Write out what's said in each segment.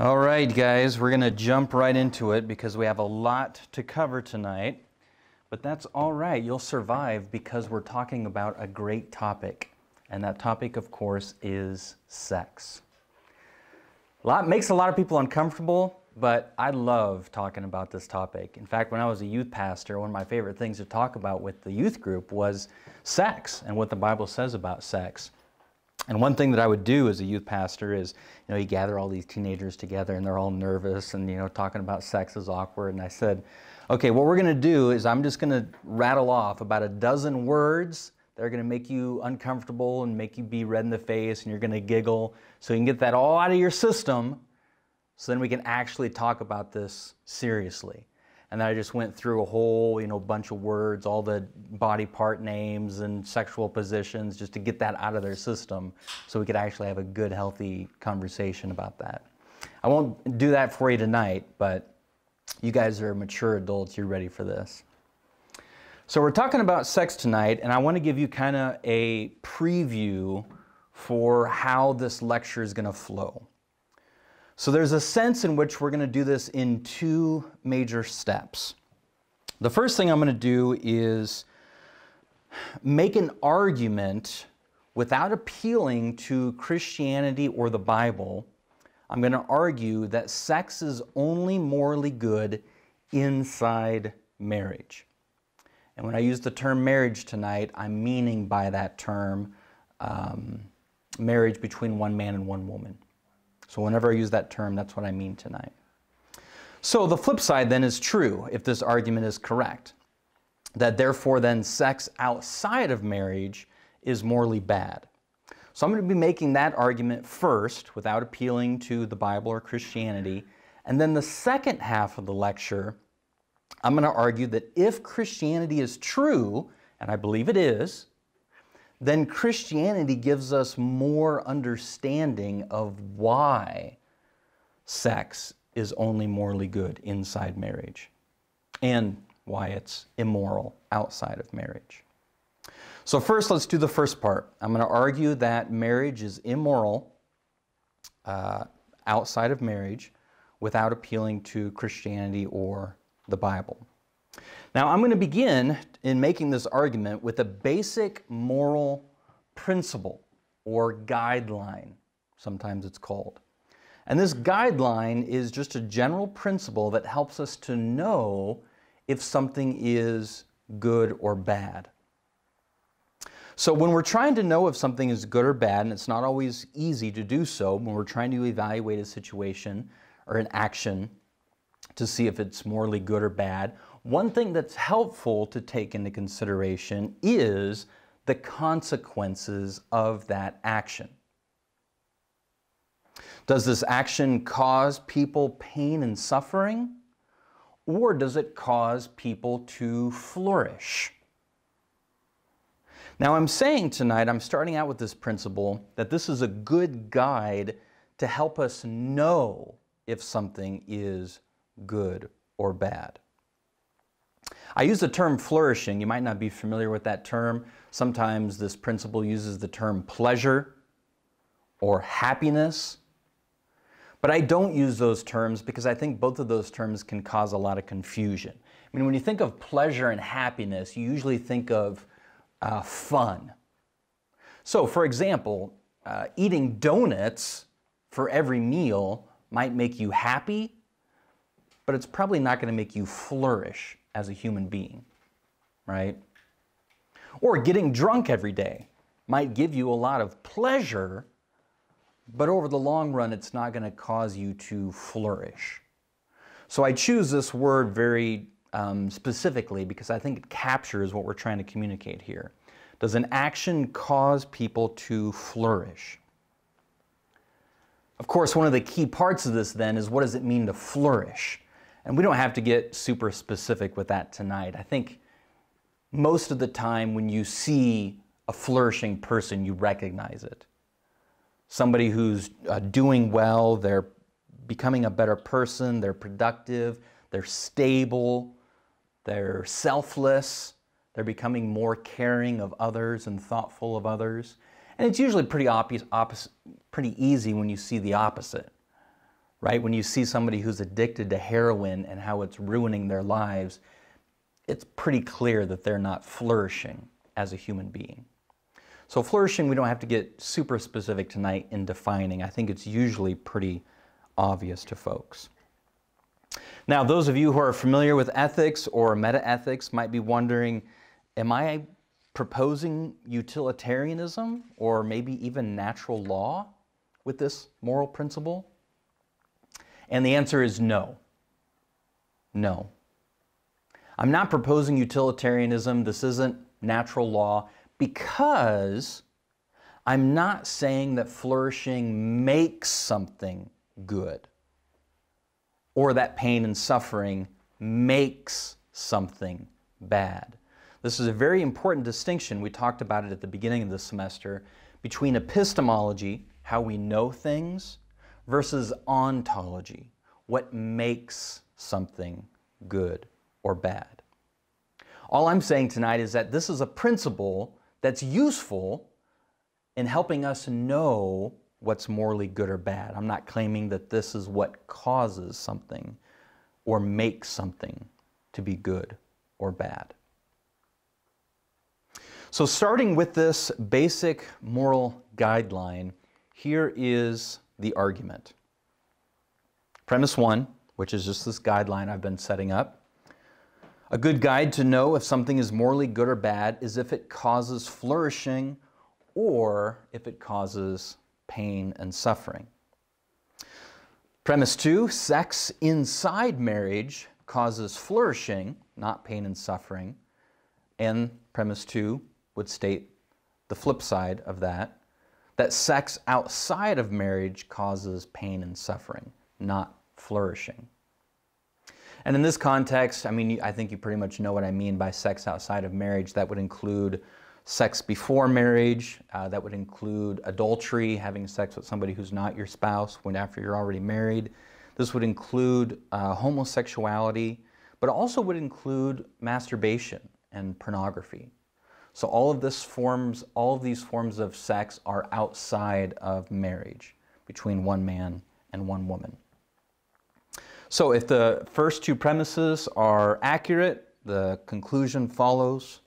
All right, guys, we're going to jump right into it because we have a lot to cover tonight. But that's all right. You'll survive because we're talking about a great topic. And that topic, of course, is sex. A lot makes a lot of people uncomfortable, but I love talking about this topic. In fact, when I was a youth pastor, one of my favorite things to talk about with the youth group was sex and what the Bible says about sex. And one thing that I would do as a youth pastor is, know, you gather all these teenagers together and they're all nervous and, you know, talking about sex is awkward. And I said, okay, what we're going to do is I'm just going to rattle off about a dozen words that are going to make you uncomfortable and make you be red in the face and you're going to giggle. So you can get that all out of your system so then we can actually talk about this seriously. And then I just went through a whole, you know, bunch of words, all the body part names and sexual positions, just to get that out of their system, so we could actually have a good, healthy conversation about that. I won't do that for you tonight, but you guys are mature adults. You're ready for this. So we're talking about sex tonight, and I want to give you kind of a preview for how this lecture is going to flow. So there's a sense in which we're going to do this in two major steps. The first thing I'm going to do is make an argument without appealing to Christianity or the Bible. I'm going to argue that sex is only morally good inside marriage. And when I use the term marriage tonight, I'm meaning by that term um, marriage between one man and one woman. So whenever I use that term, that's what I mean tonight. So the flip side then is true if this argument is correct. That therefore then sex outside of marriage is morally bad. So I'm going to be making that argument first without appealing to the Bible or Christianity. And then the second half of the lecture, I'm going to argue that if Christianity is true, and I believe it is, then Christianity gives us more understanding of why sex is only morally good inside marriage and why it's immoral outside of marriage. So, first, let's do the first part. I'm going to argue that marriage is immoral uh, outside of marriage without appealing to Christianity or the Bible. Now, I'm going to begin in making this argument with a basic moral principle or guideline, sometimes it's called. And this guideline is just a general principle that helps us to know if something is good or bad. So, when we're trying to know if something is good or bad, and it's not always easy to do so when we're trying to evaluate a situation or an action to see if it's morally good or bad, one thing that's helpful to take into consideration is the consequences of that action. Does this action cause people pain and suffering? Or does it cause people to flourish? Now, I'm saying tonight, I'm starting out with this principle that this is a good guide to help us know if something is good or bad. I use the term flourishing. You might not be familiar with that term. Sometimes this principle uses the term pleasure or happiness. But I don't use those terms because I think both of those terms can cause a lot of confusion. I mean, when you think of pleasure and happiness, you usually think of uh, fun. So, for example, uh, eating donuts for every meal might make you happy, but it's probably not going to make you flourish as a human being, right? Or getting drunk every day might give you a lot of pleasure, but over the long run, it's not going to cause you to flourish. So I choose this word very um, specifically because I think it captures what we're trying to communicate here. Does an action cause people to flourish? Of course, one of the key parts of this then is what does it mean to flourish? And we don't have to get super specific with that tonight. I think most of the time when you see a flourishing person, you recognize it. Somebody who's uh, doing well, they're becoming a better person, they're productive, they're stable, they're selfless, they're becoming more caring of others and thoughtful of others. And it's usually pretty, obvious, pretty easy when you see the opposite. Right? When you see somebody who's addicted to heroin and how it's ruining their lives, it's pretty clear that they're not flourishing as a human being. So, flourishing, we don't have to get super specific tonight in defining. I think it's usually pretty obvious to folks. Now, those of you who are familiar with ethics or metaethics might be wondering am I proposing utilitarianism or maybe even natural law with this moral principle? And the answer is no. No. I'm not proposing utilitarianism. This isn't natural law because I'm not saying that flourishing makes something good or that pain and suffering makes something bad. This is a very important distinction. We talked about it at the beginning of the semester between epistemology, how we know things, versus ontology, what makes something good or bad. All I'm saying tonight is that this is a principle that's useful in helping us know what's morally good or bad. I'm not claiming that this is what causes something or makes something to be good or bad. So, starting with this basic moral guideline, here is the argument. Premise one, which is just this guideline I've been setting up. A good guide to know if something is morally good or bad is if it causes flourishing or if it causes pain and suffering. Premise two sex inside marriage causes flourishing, not pain and suffering. And premise two would state the flip side of that that sex outside of marriage causes pain and suffering, not flourishing. And in this context, I mean, I think you pretty much know what I mean by sex outside of marriage. That would include sex before marriage, uh, that would include adultery, having sex with somebody who's not your spouse when after you're already married. This would include uh, homosexuality, but also would include masturbation and pornography. So all of this forms, all of these forms of sex are outside of marriage between one man and one woman. So if the first two premises are accurate, the conclusion follows.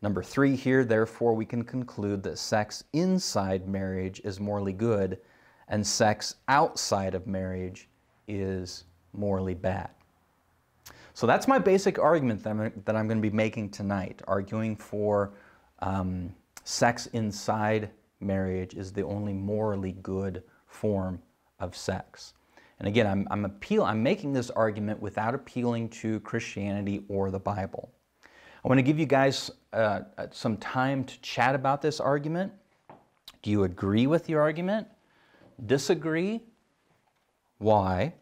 Number three here, therefore, we can conclude that sex inside marriage is morally good and sex outside of marriage is morally bad. So that's my basic argument that I'm, that I'm going to be making tonight, arguing for um, sex inside marriage is the only morally good form of sex. And again, I'm, I'm, appeal, I'm making this argument without appealing to Christianity or the Bible. I want to give you guys uh, uh some time to chat about this argument. Do you agree with your argument? Disagree? Why?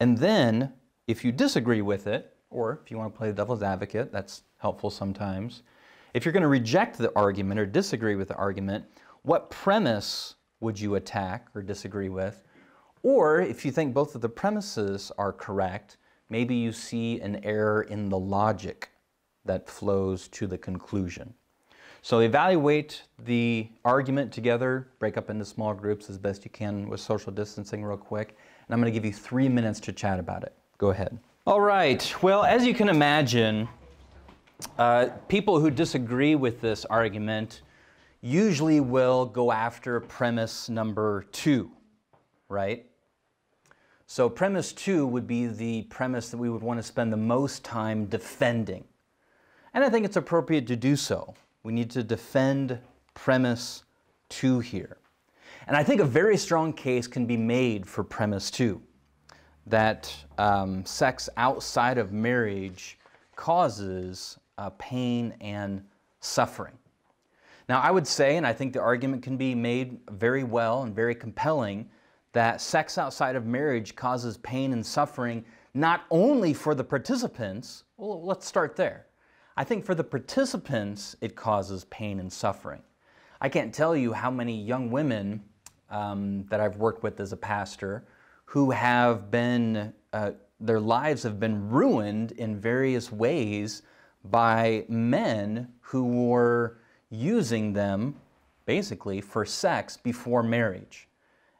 And then if you disagree with it, or if you want to play the devil's advocate, that's helpful sometimes. If you're going to reject the argument or disagree with the argument, what premise would you attack or disagree with? Or if you think both of the premises are correct, maybe you see an error in the logic that flows to the conclusion. So evaluate the argument together, break up into small groups as best you can with social distancing real quick, and I'm going to give you three minutes to chat about it. Go ahead. All right. Well, as you can imagine, uh, people who disagree with this argument usually will go after premise number two, right? So, premise two would be the premise that we would want to spend the most time defending. And I think it's appropriate to do so. We need to defend premise two here. And I think a very strong case can be made for premise two that um, sex outside of marriage causes uh, pain and suffering. Now, I would say, and I think the argument can be made very well and very compelling, that sex outside of marriage causes pain and suffering not only for the participants, well, let's start there. I think for the participants, it causes pain and suffering. I can't tell you how many young women um, that I've worked with as a pastor who have been, uh, their lives have been ruined in various ways by men who were using them basically for sex before marriage.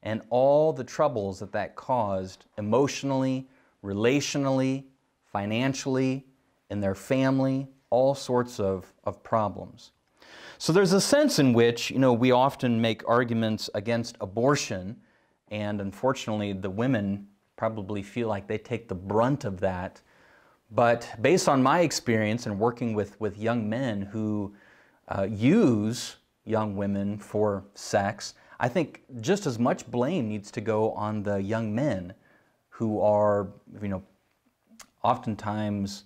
and all the troubles that that caused emotionally, relationally, financially, in their family, all sorts of, of problems. So there's a sense in which, you know, we often make arguments against abortion, and unfortunately, the women probably feel like they take the brunt of that. But based on my experience and working with, with young men who uh, use young women for sex, I think just as much blame needs to go on the young men who are, you know, oftentimes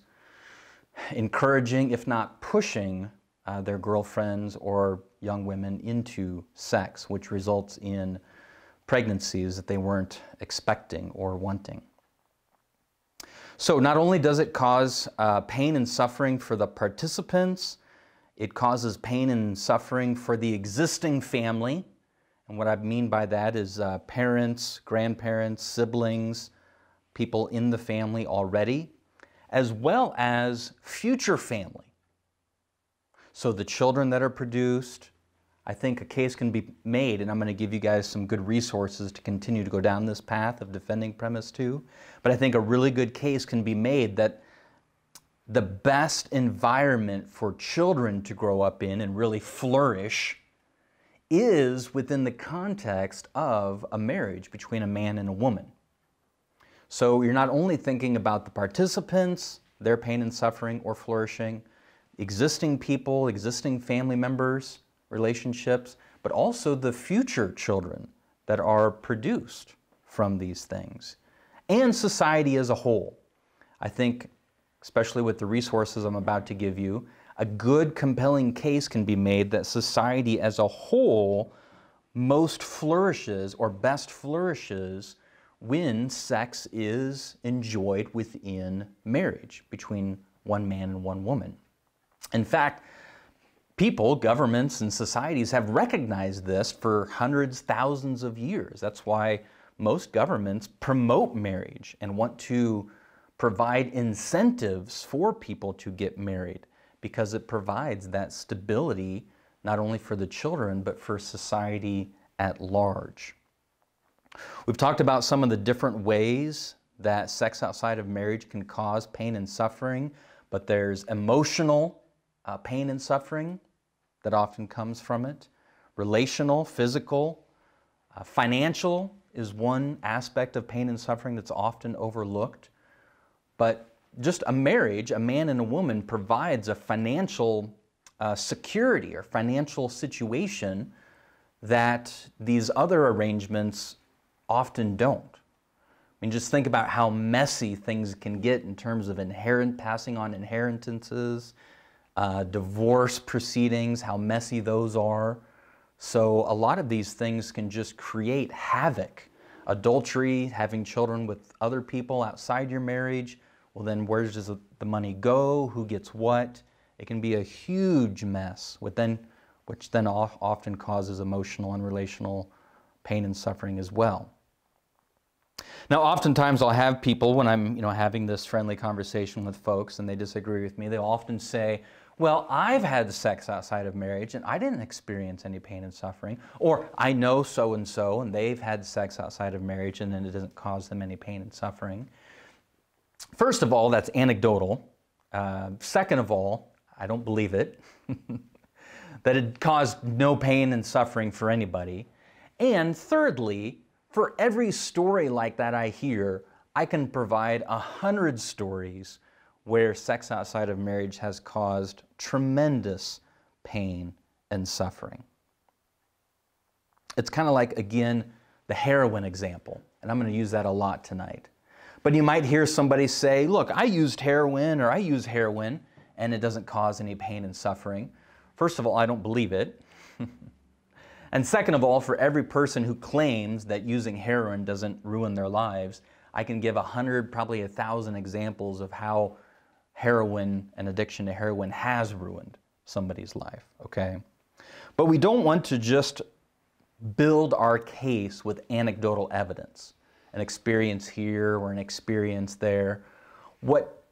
encouraging, if not pushing, uh, their girlfriends or young women into sex, which results in pregnancies that they weren't expecting or wanting. So, not only does it cause uh, pain and suffering for the participants, it causes pain and suffering for the existing family. And what I mean by that is uh, parents, grandparents, siblings, people in the family already, as well as future family. So the children that are produced, I think a case can be made, and I'm going to give you guys some good resources to continue to go down this path of defending premise two. But I think a really good case can be made that the best environment for children to grow up in and really flourish is within the context of a marriage between a man and a woman. So you're not only thinking about the participants, their pain and suffering or flourishing, existing people, existing family members, relationships, but also the future children that are produced from these things, and society as a whole. I think, especially with the resources I'm about to give you, a good, compelling case can be made that society as a whole most flourishes or best flourishes when sex is enjoyed within marriage between one man and one woman. In fact, people, governments, and societies have recognized this for hundreds, thousands of years. That's why most governments promote marriage and want to provide incentives for people to get married because it provides that stability not only for the children but for society at large. We've talked about some of the different ways that sex outside of marriage can cause pain and suffering, but there's emotional uh, pain and suffering that often comes from it, relational, physical, uh, financial is one aspect of pain and suffering that's often overlooked. But just a marriage, a man and a woman, provides a financial uh, security or financial situation that these other arrangements often don't. I mean, just think about how messy things can get in terms of inherent passing on inheritances, uh, divorce proceedings, how messy those are. So a lot of these things can just create havoc. Adultery, having children with other people outside your marriage. Well, then where does the money go? Who gets what? It can be a huge mess, which then, which then often causes emotional and relational pain and suffering as well. Now, oftentimes I'll have people when I'm, you know, having this friendly conversation with folks and they disagree with me, they'll often say, well, I've had sex outside of marriage and I didn't experience any pain and suffering. Or I know so and so and they've had sex outside of marriage and then it doesn't cause them any pain and suffering. First of all, that's anecdotal. Uh, second of all, I don't believe it. that it caused no pain and suffering for anybody. And thirdly, for every story like that I hear, I can provide a hundred stories where sex outside of marriage has caused tremendous pain and suffering. It's kind of like, again, the heroin example, and I'm going to use that a lot tonight. But you might hear somebody say, Look, I used heroin or I use heroin, and it doesn't cause any pain and suffering. First of all, I don't believe it. And second of all, for every person who claims that using heroin doesn't ruin their lives, I can give a hundred, probably a thousand examples of how heroin and addiction to heroin has ruined somebody's life, okay? But we don't want to just build our case with anecdotal evidence, an experience here or an experience there. What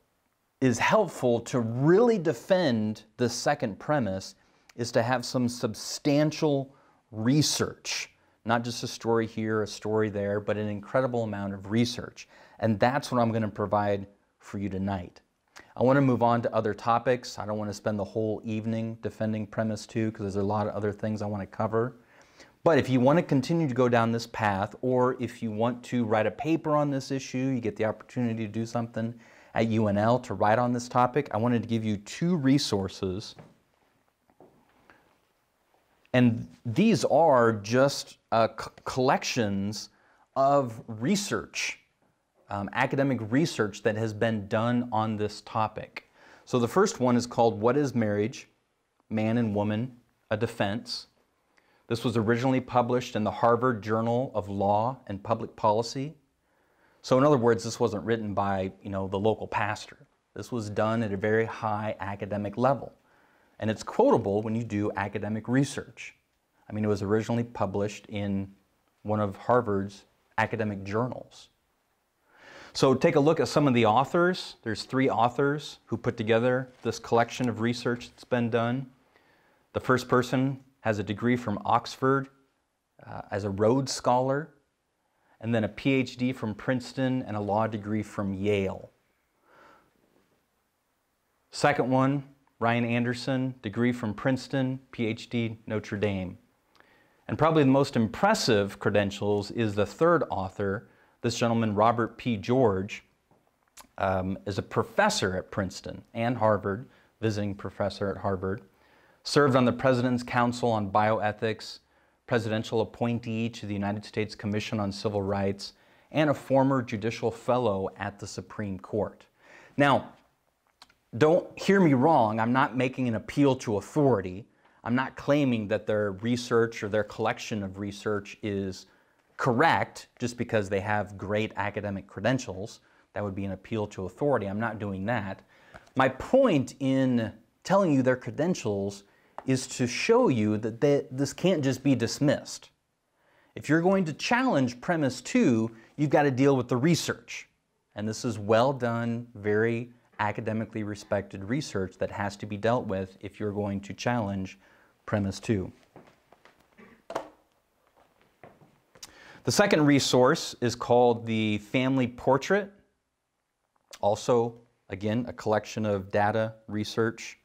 is helpful to really defend the second premise is to have some substantial research Not just a story here, a story there, but an incredible amount of research. And that's what I'm going to provide for you tonight. I want to move on to other topics. I don't want to spend the whole evening defending premise two because there's a lot of other things I want to cover. But if you want to continue to go down this path, or if you want to write a paper on this issue, you get the opportunity to do something at UNL to write on this topic, I wanted to give you two resources. And these are just uh, collections of research, um, academic research that has been done on this topic. So the first one is called What is Marriage? Man and Woman, a Defense. This was originally published in the Harvard Journal of Law and Public Policy. So in other words, this wasn't written by, you know, the local pastor. This was done at a very high academic level. And it's quotable when you do academic research. I mean, it was originally published in one of Harvard's academic journals. So take a look at some of the authors. There's three authors who put together this collection of research that's been done. The first person has a degree from Oxford uh, as a Rhodes Scholar, and then a PhD from Princeton and a law degree from Yale. Second one, Ryan Anderson, degree from Princeton, PhD Notre Dame. And probably the most impressive credentials is the third author, this gentleman, Robert P. George, um, is a professor at Princeton and Harvard, visiting professor at Harvard served on the President's Council on Bioethics, presidential appointee to the United States Commission on Civil Rights, and a former judicial fellow at the Supreme Court. Now, don't hear me wrong, I'm not making an appeal to authority. I'm not claiming that their research or their collection of research is correct just because they have great academic credentials. That would be an appeal to authority. I'm not doing that. My point in telling you their credentials is to show you that they, this can't just be dismissed. If you're going to challenge premise two, you've got to deal with the research. And this is well done, very academically respected research that has to be dealt with if you're going to challenge premise two. The second resource is called the Family Portrait. Also, again, a collection of data, research,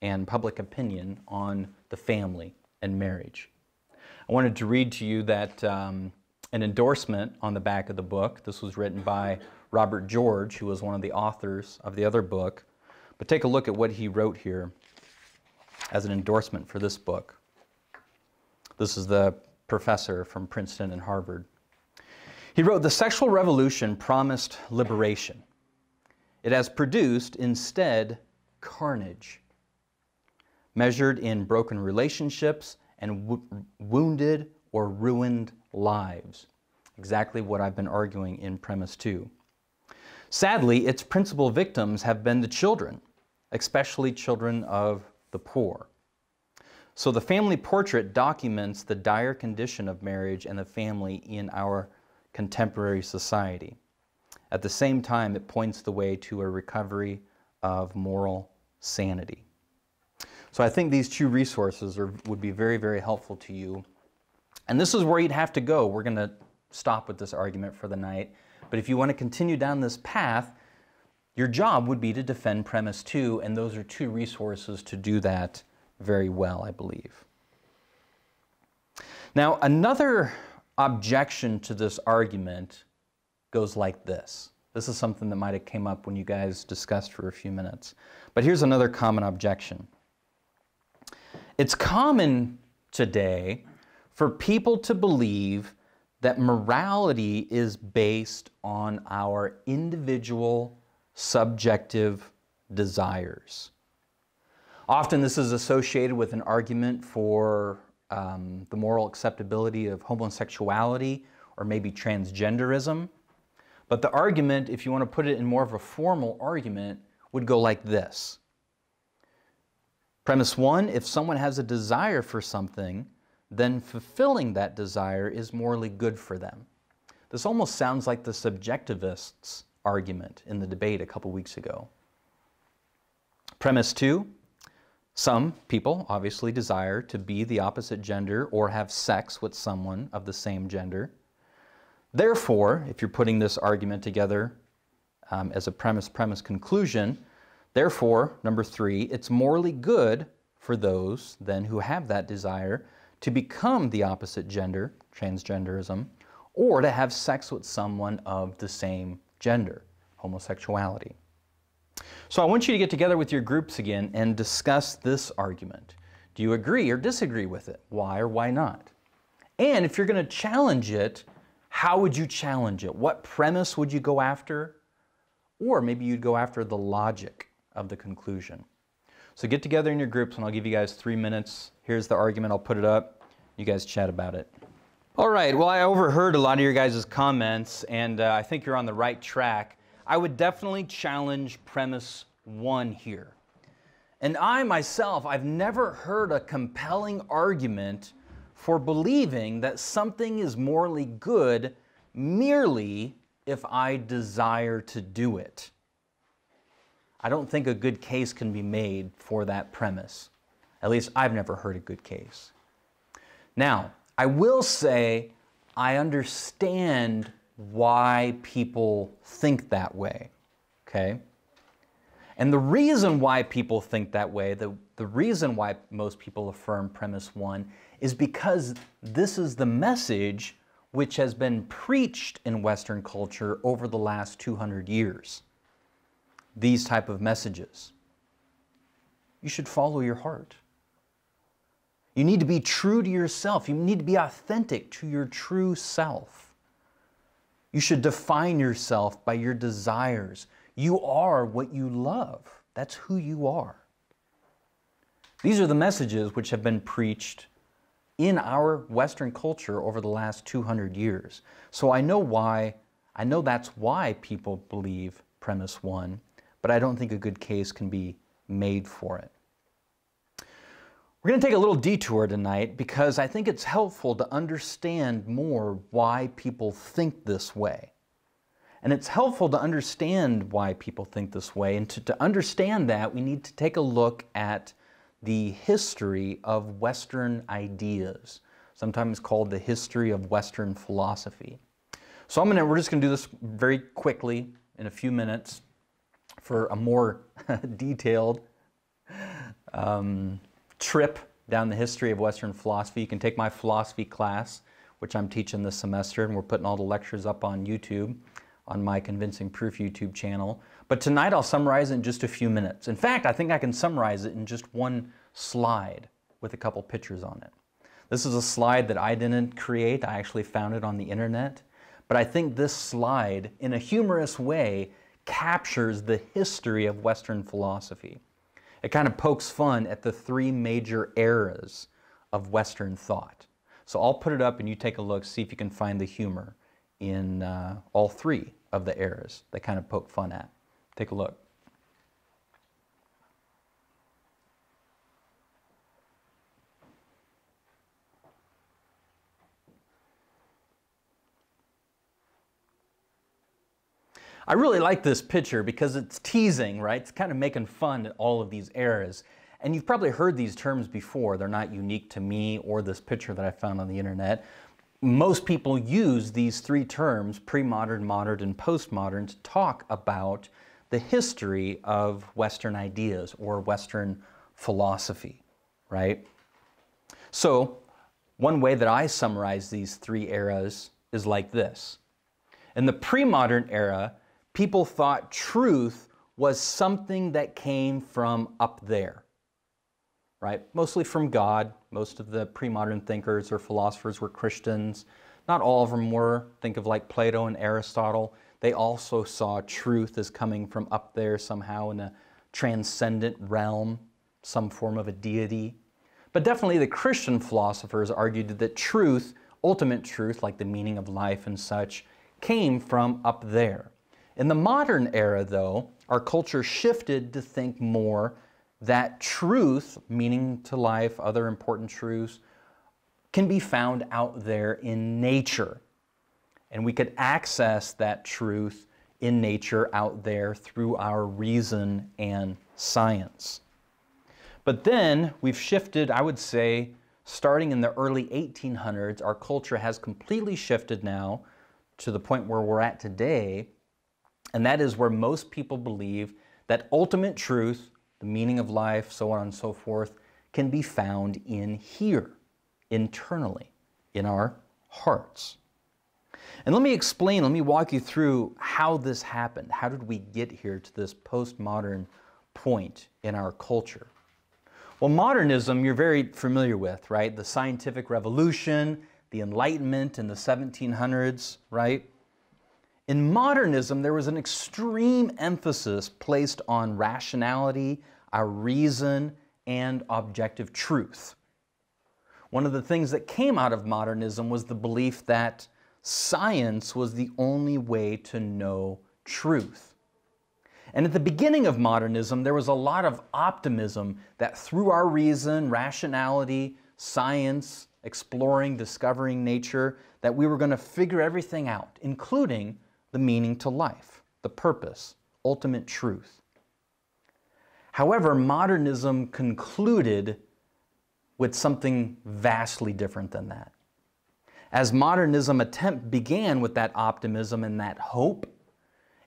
and public opinion on the family and marriage. I wanted to read to you that um, an endorsement on the back of the book. This was written by Robert George, who was one of the authors of the other book. But take a look at what he wrote here as an endorsement for this book. This is the professor from Princeton and Harvard. He wrote, The sexual revolution promised liberation. It has produced instead carnage measured in broken relationships and wounded or ruined lives. Exactly what I've been arguing in premise two. Sadly, its principal victims have been the children, especially children of the poor. So the family portrait documents the dire condition of marriage and the family in our contemporary society. At the same time, it points the way to a recovery of moral sanity. So I think these two resources are, would be very, very helpful to you. And this is where you'd have to go. We're going to stop with this argument for the night. But if you want to continue down this path, your job would be to defend premise two, and those are two resources to do that very well, I believe. Now, another objection to this argument goes like this. This is something that might have came up when you guys discussed for a few minutes. But here's another common objection. It's common today for people to believe that morality is based on our individual subjective desires. Often this is associated with an argument for um, the moral acceptability of homosexuality or maybe transgenderism. But the argument, if you want to put it in more of a formal argument, would go like this Premise one if someone has a desire for something, then fulfilling that desire is morally good for them. This almost sounds like the subjectivists' argument in the debate a couple weeks ago. Premise two Some people obviously desire to be the opposite gender or have sex with someone of the same gender. Therefore, if you're putting this argument together um, as a premise premise conclusion, therefore, number three, it's morally good for those then who have that desire to become the opposite gender, transgenderism, or to have sex with someone of the same gender, homosexuality. So I want you to get together with your groups again and discuss this argument. Do you agree or disagree with it? Why or why not? And if you're going to challenge it, how would you challenge it? What premise would you go after? Or maybe you'd go after the logic of the conclusion. So get together in your groups and I'll give you guys three minutes. Here's the argument, I'll put it up. You guys chat about it. All right, well, I overheard a lot of your guys' comments and uh, I think you're on the right track. I would definitely challenge premise one here. And I myself, I've never heard a compelling argument for believing that something is morally good merely if I desire to do it. I don't think a good case can be made for that premise. At least I've never heard a good case. Now, I will say I understand why people think that way, okay? And the reason why people think that way, the, the reason why most people affirm premise one, is because this is the message which has been preached in Western culture over the last 200 years. These type of messages. You should follow your heart. You need to be true to yourself. You need to be authentic to your true self. You should define yourself by your desires. You are what you love. That's who you are. These are the messages which have been preached in our Western culture over the last 200 years. So I know why, I know that's why people believe premise one, but I don't think a good case can be made for it. We're going to take a little detour tonight because I think it's helpful to understand more why people think this way. And it's helpful to understand why people think this way. And to, to understand that, we need to take a look at the history of Western ideas, sometimes called the history of Western philosophy. So I'm gonna, we're just gonna do this very quickly in a few minutes for a more detailed um, trip down the history of Western philosophy. You can take my philosophy class, which I'm teaching this semester, and we're putting all the lectures up on YouTube, on my Convincing Proof YouTube channel. But tonight I'll summarize it in just a few minutes. In fact, I think I can summarize it in just one slide with a couple pictures on it. This is a slide that I didn't create, I actually found it on the internet. But I think this slide, in a humorous way, captures the history of Western philosophy. It kind of pokes fun at the three major eras of Western thought. So I'll put it up and you take a look, see if you can find the humor in uh, all three of the eras that kind of poke fun at. Take a look. I really like this picture because it's teasing, right? It's kind of making fun at all of these eras. And you've probably heard these terms before. They're not unique to me or this picture that I found on the internet. Most people use these three terms, pre-modern, modern, and postmodern, to talk about the history of Western ideas or Western philosophy, right? So, one way that I summarize these three eras is like this. In the pre modern era, people thought truth was something that came from up there, right? Mostly from God. Most of the pre modern thinkers or philosophers were Christians. Not all of them were. Think of like Plato and Aristotle. They also saw truth as coming from up there somehow in a transcendent realm, some form of a deity. But definitely the Christian philosophers argued that truth, ultimate truth, like the meaning of life and such, came from up there. In the modern era, though, our culture shifted to think more that truth, meaning to life, other important truths, can be found out there in nature. And we could access that truth in nature out there through our reason and science. But then we've shifted, I would say, starting in the early 1800s, our culture has completely shifted now to the point where we're at today. And that is where most people believe that ultimate truth, the meaning of life, so on and so forth, can be found in here, internally, in our hearts. And let me explain, let me walk you through how this happened. How did we get here to this postmodern point in our culture? Well, modernism you're very familiar with, right? The scientific revolution, the Enlightenment in the 1700s, right? In modernism, there was an extreme emphasis placed on rationality, our reason, and objective truth. One of the things that came out of modernism was the belief that science was the only way to know truth. And at the beginning of modernism, there was a lot of optimism that through our reason, rationality, science, exploring, discovering nature, that we were going to figure everything out, including the meaning to life, the purpose, ultimate truth. However, modernism concluded with something vastly different than that. As modernism attempt began with that optimism and that hope,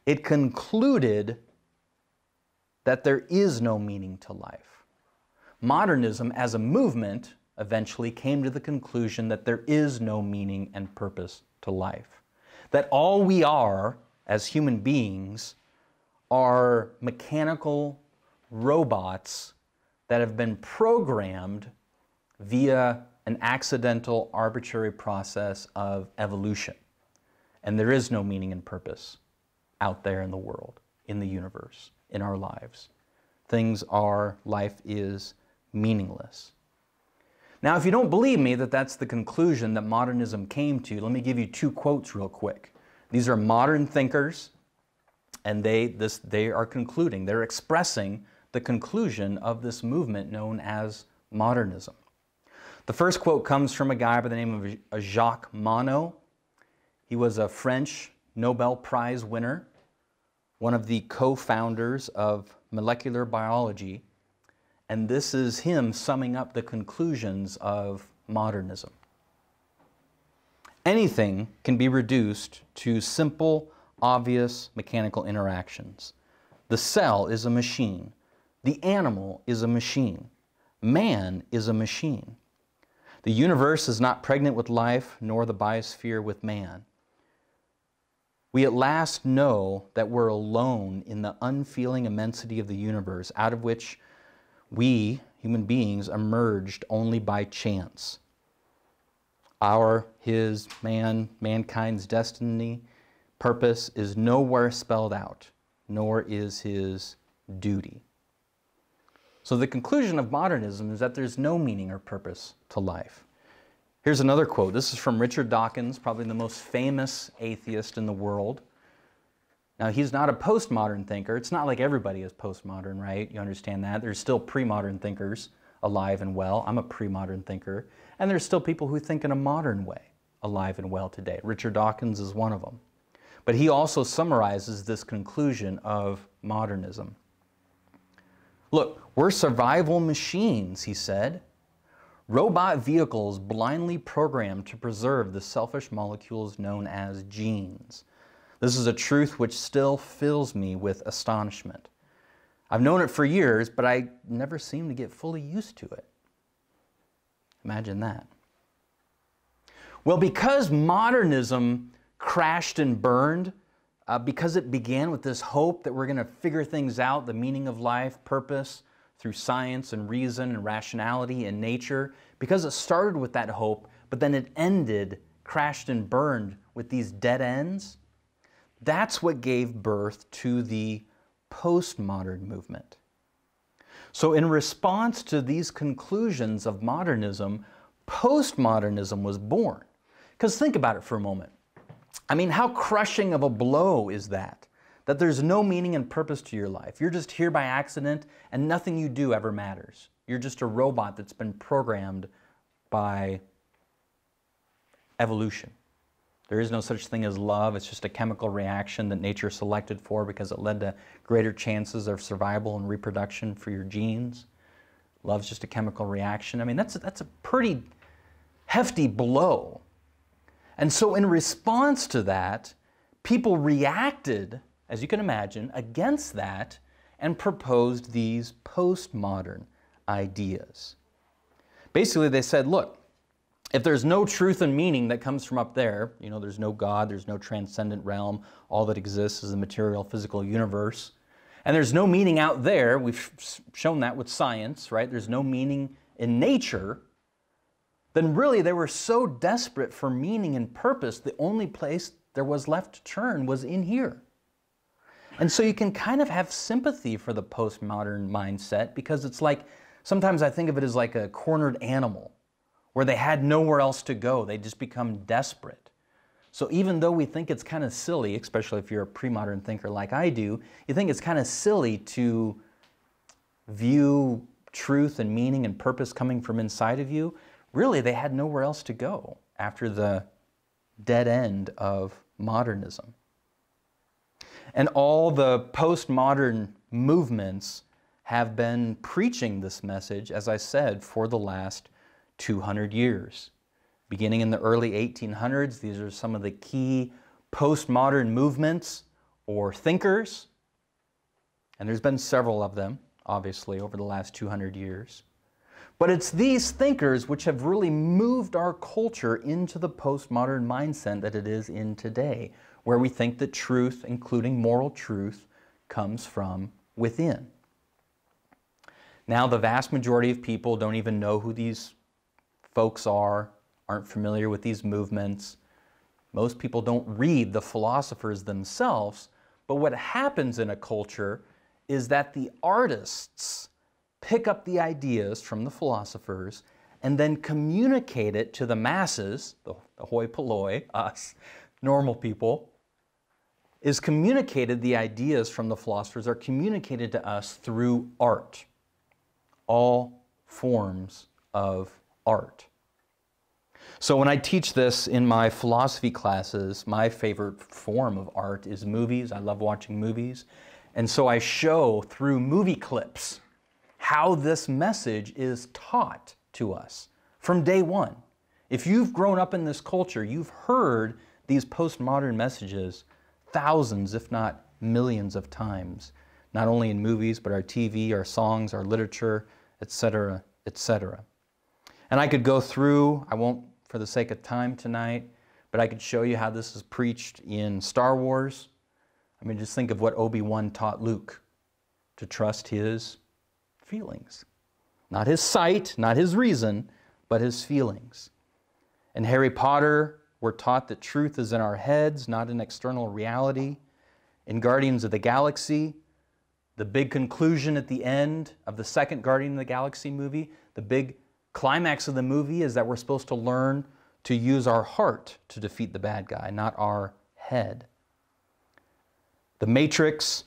it concluded that there is no meaning to life. Modernism as a movement eventually came to the conclusion that there is no meaning and purpose to life. That all we are as human beings are mechanical robots that have been programmed via an accidental, arbitrary process of evolution. And there is no meaning and purpose out there in the world, in the universe, in our lives. Things are, life is meaningless. Now, if you don't believe me that that's the conclusion that modernism came to, let me give you two quotes real quick. These are modern thinkers, and they, this, they are concluding, they're expressing the conclusion of this movement known as modernism. The first quote comes from a guy by the name of uh, Jacques Monod. He was a French Nobel Prize winner, one of the co founders of molecular biology, and this is him summing up the conclusions of modernism. Anything can be reduced to simple, obvious mechanical interactions. The cell is a machine. The animal is a machine. Man is a machine. The universe is not pregnant with life, nor the biosphere with man. We at last know that we're alone in the unfeeling immensity of the universe, out of which we, human beings, emerged only by chance. Our, his, man, mankind's destiny, purpose is nowhere spelled out, nor is his duty. So the conclusion of modernism is that there's no meaning or purpose to life. Here's another quote. This is from Richard Dawkins, probably the most famous atheist in the world. Now, he's not a postmodern thinker. It's not like everybody is postmodern, right? You understand that. There's still pre modern thinkers alive and well. I'm a pre modern thinker. And there's still people who think in a modern way alive and well today. Richard Dawkins is one of them. But he also summarizes this conclusion of modernism. Look, we're survival machines, he said. Robot vehicles blindly programmed to preserve the selfish molecules known as genes. This is a truth which still fills me with astonishment. I've known it for years, but I never seem to get fully used to it. Imagine that. Well, because modernism crashed and burned, uh, because it began with this hope that we're going to figure things out, the meaning of life, purpose, through science and reason and rationality and nature, because it started with that hope, but then it ended, crashed and burned with these dead ends, that's what gave birth to the postmodern movement. So, in response to these conclusions of modernism, postmodernism was born. Because think about it for a moment. I mean, how crushing of a blow is that? That there's no meaning and purpose to your life. You're just here by accident and nothing you do ever matters. You're just a robot that's been programmed by evolution. There is no such thing as love. It's just a chemical reaction that nature selected for because it led to greater chances of survival and reproduction for your genes. Love's just a chemical reaction. I mean, that's a, that's a pretty hefty blow. And so, in response to that, people reacted, as you can imagine, against that and proposed these postmodern ideas. Basically, they said, look, if there's no truth and meaning that comes from up there, you know, there's no God, there's no transcendent realm, all that exists is the material physical universe, and there's no meaning out there, we've shown that with science, right? There's no meaning in nature, then really they were so desperate for meaning and purpose, the only place there was left to turn was in here. And so you can kind of have sympathy for the postmodern mindset because it's like sometimes I think of it as like a cornered animal where they had nowhere else to go. They just become desperate. So even though we think it's kind of silly, especially if you're a pre-modern thinker like I do, you think it's kind of silly to view truth and meaning and purpose coming from inside of you, really they had nowhere else to go after the dead end of modernism. And all the postmodern movements have been preaching this message, as I said, for the last 200 years. Beginning in the early 1800s, these are some of the key postmodern movements or thinkers. And there's been several of them, obviously, over the last 200 years. But it's these thinkers which have really moved our culture into the postmodern mindset that it is in today, where we think that truth, including moral truth, comes from within. Now, the vast majority of people don't even know who these folks are, aren't familiar with these movements. Most people don't read the philosophers themselves, but what happens in a culture is that the artists pick up the ideas from the philosophers and then communicate it to the masses, the, the hoi polloi, us, normal people, is communicated, the ideas from the philosophers are communicated to us through art. All forms of art. So when I teach this in my philosophy classes, my favorite form of art is movies. I love watching movies. And so I show through movie clips how this message is taught to us from day one. If you've grown up in this culture, you've heard these postmodern messages thousands, if not millions of times, not only in movies, but our TV, our songs, our literature, etc., etc. And I could go through, I won't for the sake of time tonight, but I could show you how this is preached in Star Wars. I mean, just think of what Obi-Wan taught Luke, to trust his feelings. Not his sight, not his reason, but his feelings. In Harry Potter, we're taught that truth is in our heads, not in external reality. In Guardians of the Galaxy, the big conclusion at the end of the second Guardian of the Galaxy movie, the big climax of the movie is that we're supposed to learn to use our heart to defeat the bad guy, not our head. The Matrix,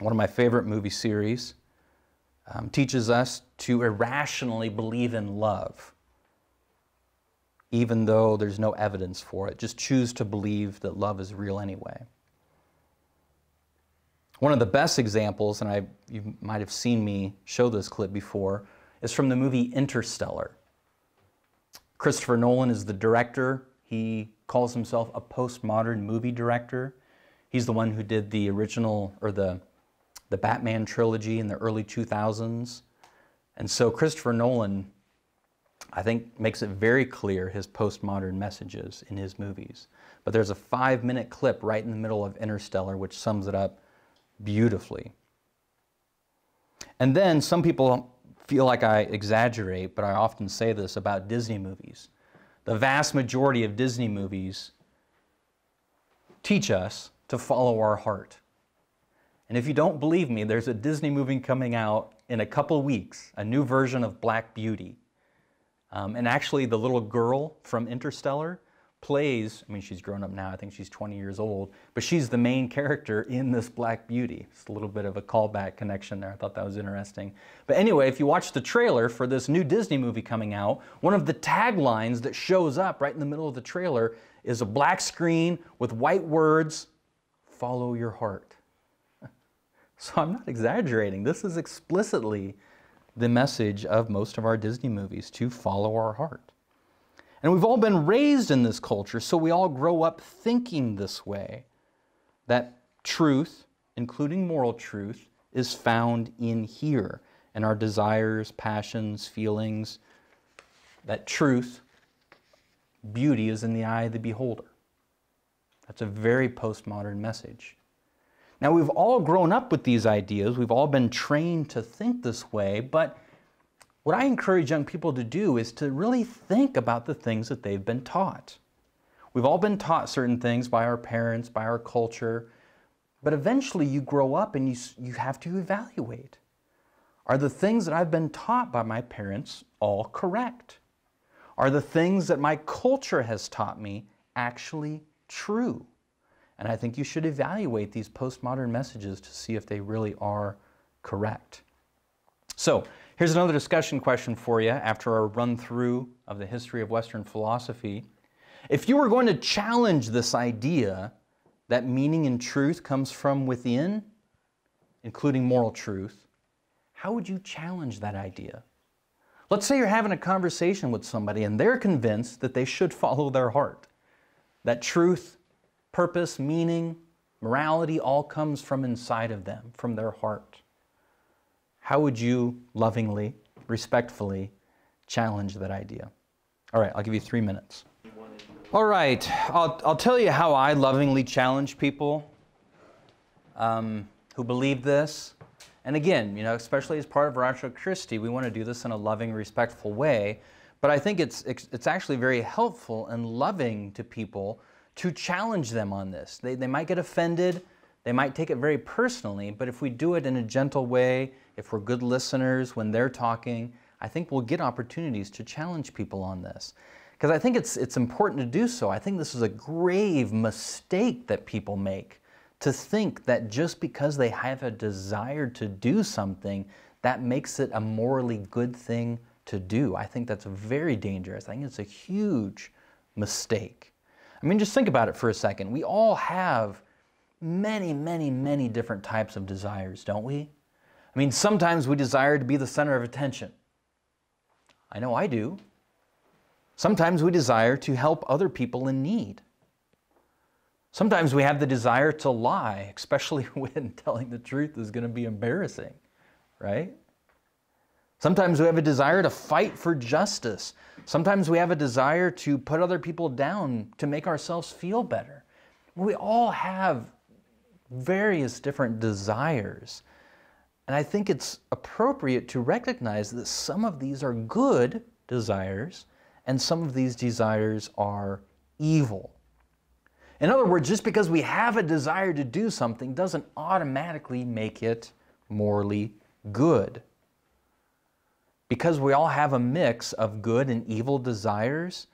one of my favorite movie series, um, teaches us to irrationally believe in love, even though there's no evidence for it. Just choose to believe that love is real anyway. One of the best examples, and I, you might have seen me show this clip before, is from the movie Interstellar. Christopher Nolan is the director. He calls himself a postmodern movie director. He's the one who did the original or the the Batman trilogy in the early 2000s. And so Christopher Nolan I think makes it very clear his postmodern messages in his movies. But there's a 5-minute clip right in the middle of Interstellar which sums it up beautifully. And then some people feel like I exaggerate, but I often say this about Disney movies. The vast majority of Disney movies teach us to follow our heart. And if you don't believe me, there's a Disney movie coming out in a couple weeks, a new version of Black Beauty. Um, and actually, the little girl from Interstellar plays, I mean, she's grown up now, I think she's 20 years old, but she's the main character in this Black Beauty. It's a little bit of a callback connection there. I thought that was interesting. But anyway, if you watch the trailer for this new Disney movie coming out, one of the taglines that shows up right in the middle of the trailer is a black screen with white words, follow your heart. So I'm not exaggerating. This is explicitly the message of most of our Disney movies to follow our heart. And we've all been raised in this culture, so we all grow up thinking this way that truth, including moral truth, is found in here, in our desires, passions, feelings. That truth, beauty, is in the eye of the beholder. That's a very postmodern message. Now, we've all grown up with these ideas, we've all been trained to think this way, but what I encourage young people to do is to really think about the things that they've been taught. We've all been taught certain things by our parents, by our culture, but eventually you grow up and you, you have to evaluate. Are the things that I've been taught by my parents all correct? Are the things that my culture has taught me actually true? And I think you should evaluate these postmodern messages to see if they really are correct. So, here's another discussion question for you after our run through of the history of Western philosophy. If you were going to challenge this idea that meaning and truth comes from within, including moral truth, how would you challenge that idea? Let's say you're having a conversation with somebody and they're convinced that they should follow their heart, that truth, purpose, meaning, morality all comes from inside of them, from their heart. How would you lovingly, respectfully challenge that idea? All right, I'll give you three minutes. All right, I'll, I'll tell you how I lovingly challenge people um, who believe this. And again, you know, especially as part of Ratio Christi, we want to do this in a loving, respectful way. But I think it's, it's actually very helpful and loving to people to challenge them on this. They, they might get offended, they might take it very personally, but if we do it in a gentle way, if we're good listeners when they're talking, I think we'll get opportunities to challenge people on this because I think it's, it's important to do so. I think this is a grave mistake that people make to think that just because they have a desire to do something, that makes it a morally good thing to do. I think that's very dangerous. I think it's a huge mistake. I mean, just think about it for a second. We all have many, many, many different types of desires, don't we? I mean, sometimes we desire to be the center of attention. I know I do. Sometimes we desire to help other people in need. Sometimes we have the desire to lie, especially when telling the truth is going to be embarrassing, right? Sometimes we have a desire to fight for justice. Sometimes we have a desire to put other people down to make ourselves feel better. We all have various different desires. And I think it's appropriate to recognize that some of these are good desires and some of these desires are evil. In other words, just because we have a desire to do something doesn't automatically make it morally good. Because we all have a mix of good and evil desires,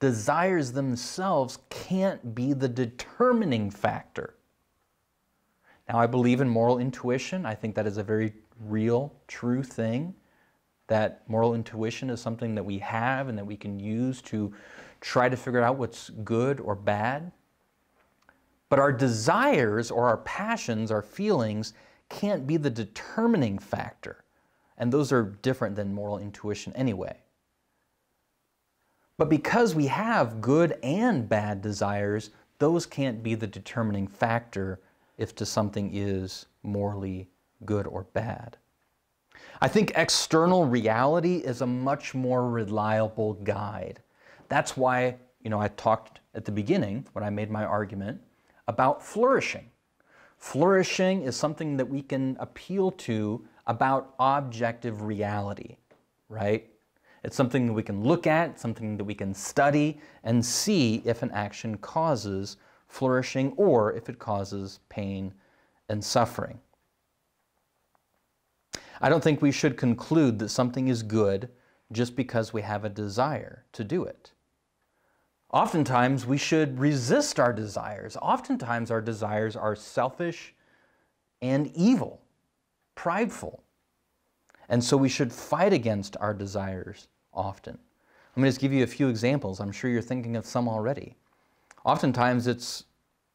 desires themselves can't be the determining factor. Now, I believe in moral intuition. I think that is a very real, true thing that moral intuition is something that we have and that we can use to try to figure out what's good or bad. But our desires or our passions, our feelings, can't be the determining factor. And those are different than moral intuition anyway. But because we have good and bad desires, those can't be the determining factor if to something is morally good or bad. I think external reality is a much more reliable guide. That's why, you know, I talked at the beginning when I made my argument about flourishing. Flourishing is something that we can appeal to about objective reality, right? It's something that we can look at, something that we can study and see if an action causes flourishing or if it causes pain and suffering. I don't think we should conclude that something is good just because we have a desire to do it. Oftentimes, we should resist our desires. Oftentimes, our desires are selfish and evil, prideful. And so we should fight against our desires often. Let me just give you a few examples. I'm sure you're thinking of some already. Oftentimes, it's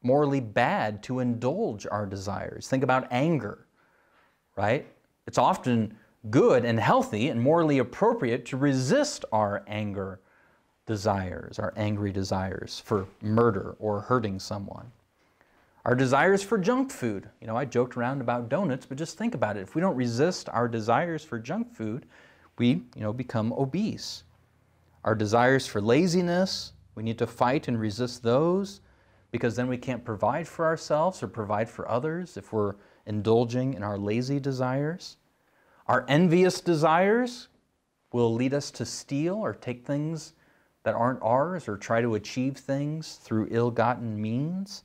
morally bad to indulge our desires. Think about anger, right? It's often good and healthy and morally appropriate to resist our anger desires, our angry desires for murder or hurting someone. Our desires for junk food. You know, I joked around about donuts, but just think about it. If we don't resist our desires for junk food, we, you know, become obese. Our desires for laziness, we need to fight and resist those because then we can't provide for ourselves or provide for others if we're indulging in our lazy desires. Our envious desires will lead us to steal or take things that aren't ours or try to achieve things through ill gotten means.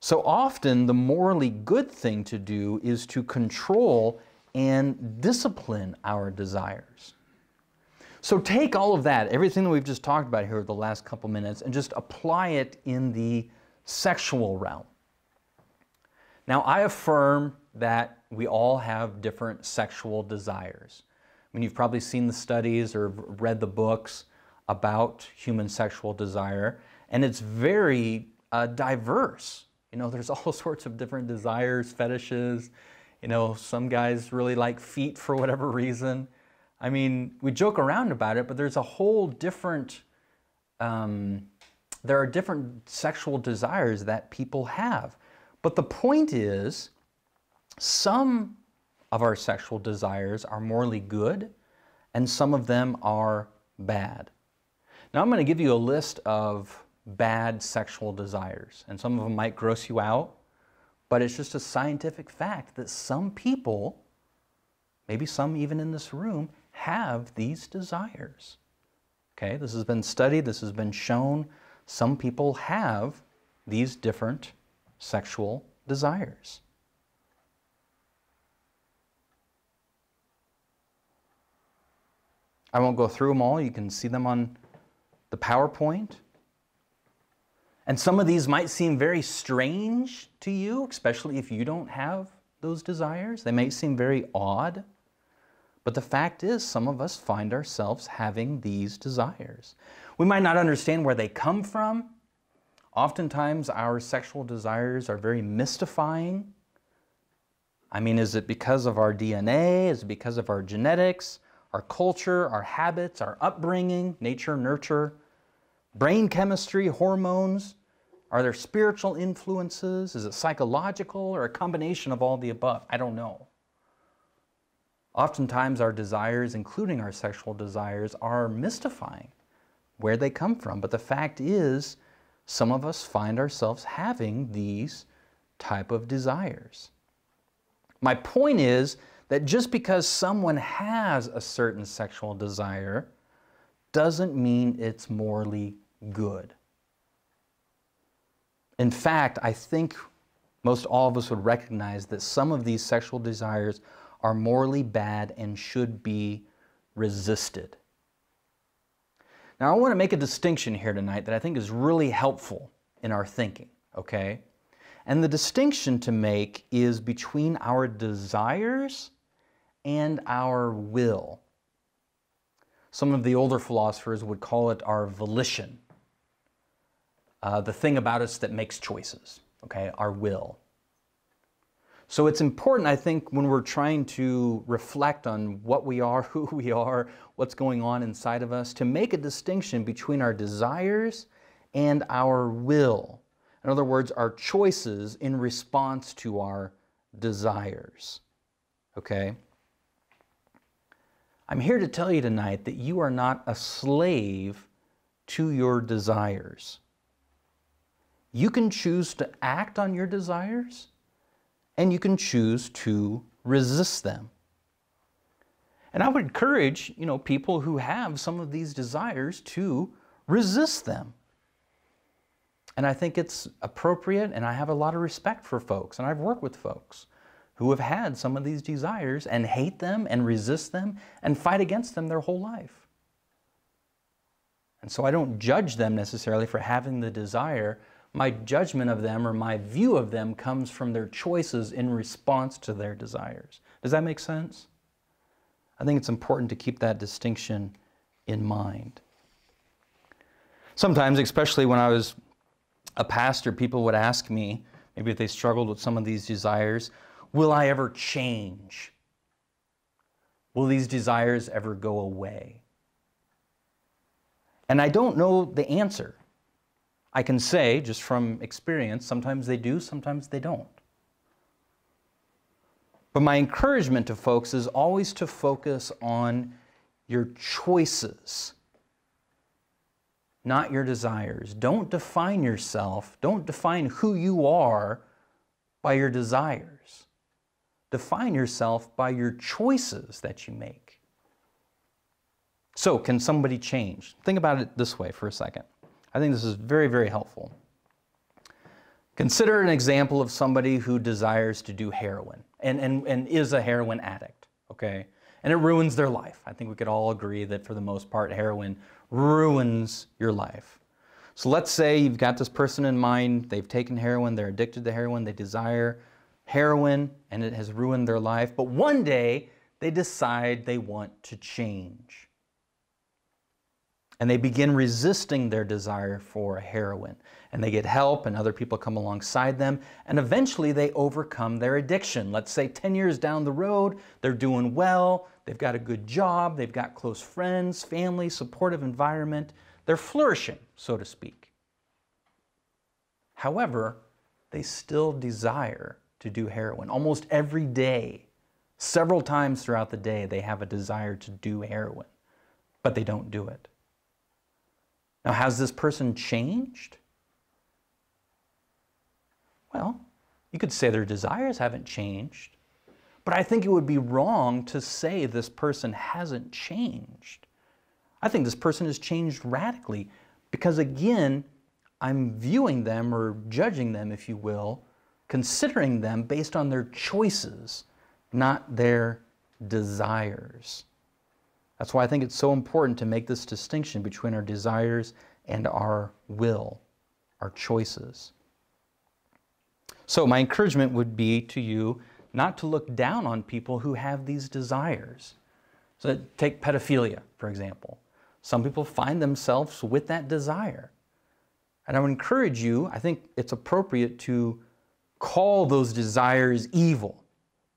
So often, the morally good thing to do is to control and discipline our desires. So take all of that, everything that we've just talked about here the last couple minutes, and just apply it in the sexual realm. Now, I affirm that we all have different sexual desires. I mean, you've probably seen the studies or read the books about human sexual desire, and it's very uh, diverse. You know, there's all sorts of different desires, fetishes. You know, some guys really like feet for whatever reason. I mean, we joke around about it, but there's a whole different, um, there are different sexual desires that people have. But the point is, some of our sexual desires are morally good, and some of them are bad. Now, I'm going to give you a list of bad sexual desires, and some of them might gross you out, but it's just a scientific fact that some people, maybe some even in this room, have these desires. Okay, this has been studied, this has been shown. Some people have these different sexual desires. I won't go through them all. You can see them on the PowerPoint. And some of these might seem very strange to you, especially if you don't have those desires. They may seem very odd. But the fact is, some of us find ourselves having these desires. We might not understand where they come from. Oftentimes, our sexual desires are very mystifying. I mean, is it because of our DNA? Is it because of our genetics? our culture, our habits, our upbringing, nature, nurture, brain chemistry, hormones? Are there spiritual influences? Is it psychological or a combination of all the above? I don't know. Oftentimes, our desires, including our sexual desires, are mystifying where they come from. But the fact is, some of us find ourselves having these type of desires. My point is that just because someone has a certain sexual desire doesn't mean it's morally good. In fact, I think most all of us would recognize that some of these sexual desires are morally bad and should be resisted. Now, I want to make a distinction here tonight that I think is really helpful in our thinking, okay? And the distinction to make is between our desires and our will. Some of the older philosophers would call it our volition, uh, the thing about us that makes choices, okay, our will. So it's important, I think, when we're trying to reflect on what we are, who we are, what's going on inside of us, to make a distinction between our desires and our will. In other words, our choices in response to our desires. Okay? I'm here to tell you tonight that you are not a slave to your desires. You can choose to act on your desires and you can choose to resist them. And I would encourage, you know, people who have some of these desires to resist them. And I think it's appropriate and I have a lot of respect for folks and I've worked with folks who have had some of these desires and hate them and resist them and fight against them their whole life. And so I don't judge them necessarily for having the desire. My judgment of them or my view of them comes from their choices in response to their desires. Does that make sense? I think it's important to keep that distinction in mind. Sometimes, especially when I was a pastor, people would ask me, maybe if they struggled with some of these desires, Will I ever change? Will these desires ever go away? And I don't know the answer. I can say, just from experience, sometimes they do, sometimes they don't. But my encouragement to folks is always to focus on your choices, not your desires. Don't define yourself, don't define who you are by your desires. Define yourself by your choices that you make. So, can somebody change? Think about it this way for a second. I think this is very, very helpful. Consider an example of somebody who desires to do heroin and, and, and is a heroin addict, okay? And it ruins their life. I think we could all agree that for the most part, heroin ruins your life. So let's say you've got this person in mind, they've taken heroin, they're addicted to heroin, they desire heroin, and it has ruined their life. But one day, they decide they want to change and they begin resisting their desire for heroin. And they get help, and other people come alongside them, and eventually they overcome their addiction. Let's say 10 years down the road, they're doing well, they've got a good job, they've got close friends, family, supportive environment, they're flourishing, so to speak. However, they still desire to do heroin. Almost every day, several times throughout the day, they have a desire to do heroin, but they don't do it. Now, has this person changed? Well, you could say their desires haven't changed, but I think it would be wrong to say this person hasn't changed. I think this person has changed radically because, again, I'm viewing them or judging them, if you will, considering them based on their choices, not their desires. That's why I think it's so important to make this distinction between our desires and our will, our choices. So, my encouragement would be to you not to look down on people who have these desires. So, take pedophilia, for example. Some people find themselves with that desire. And I would encourage you, I think it's appropriate to call those desires evil.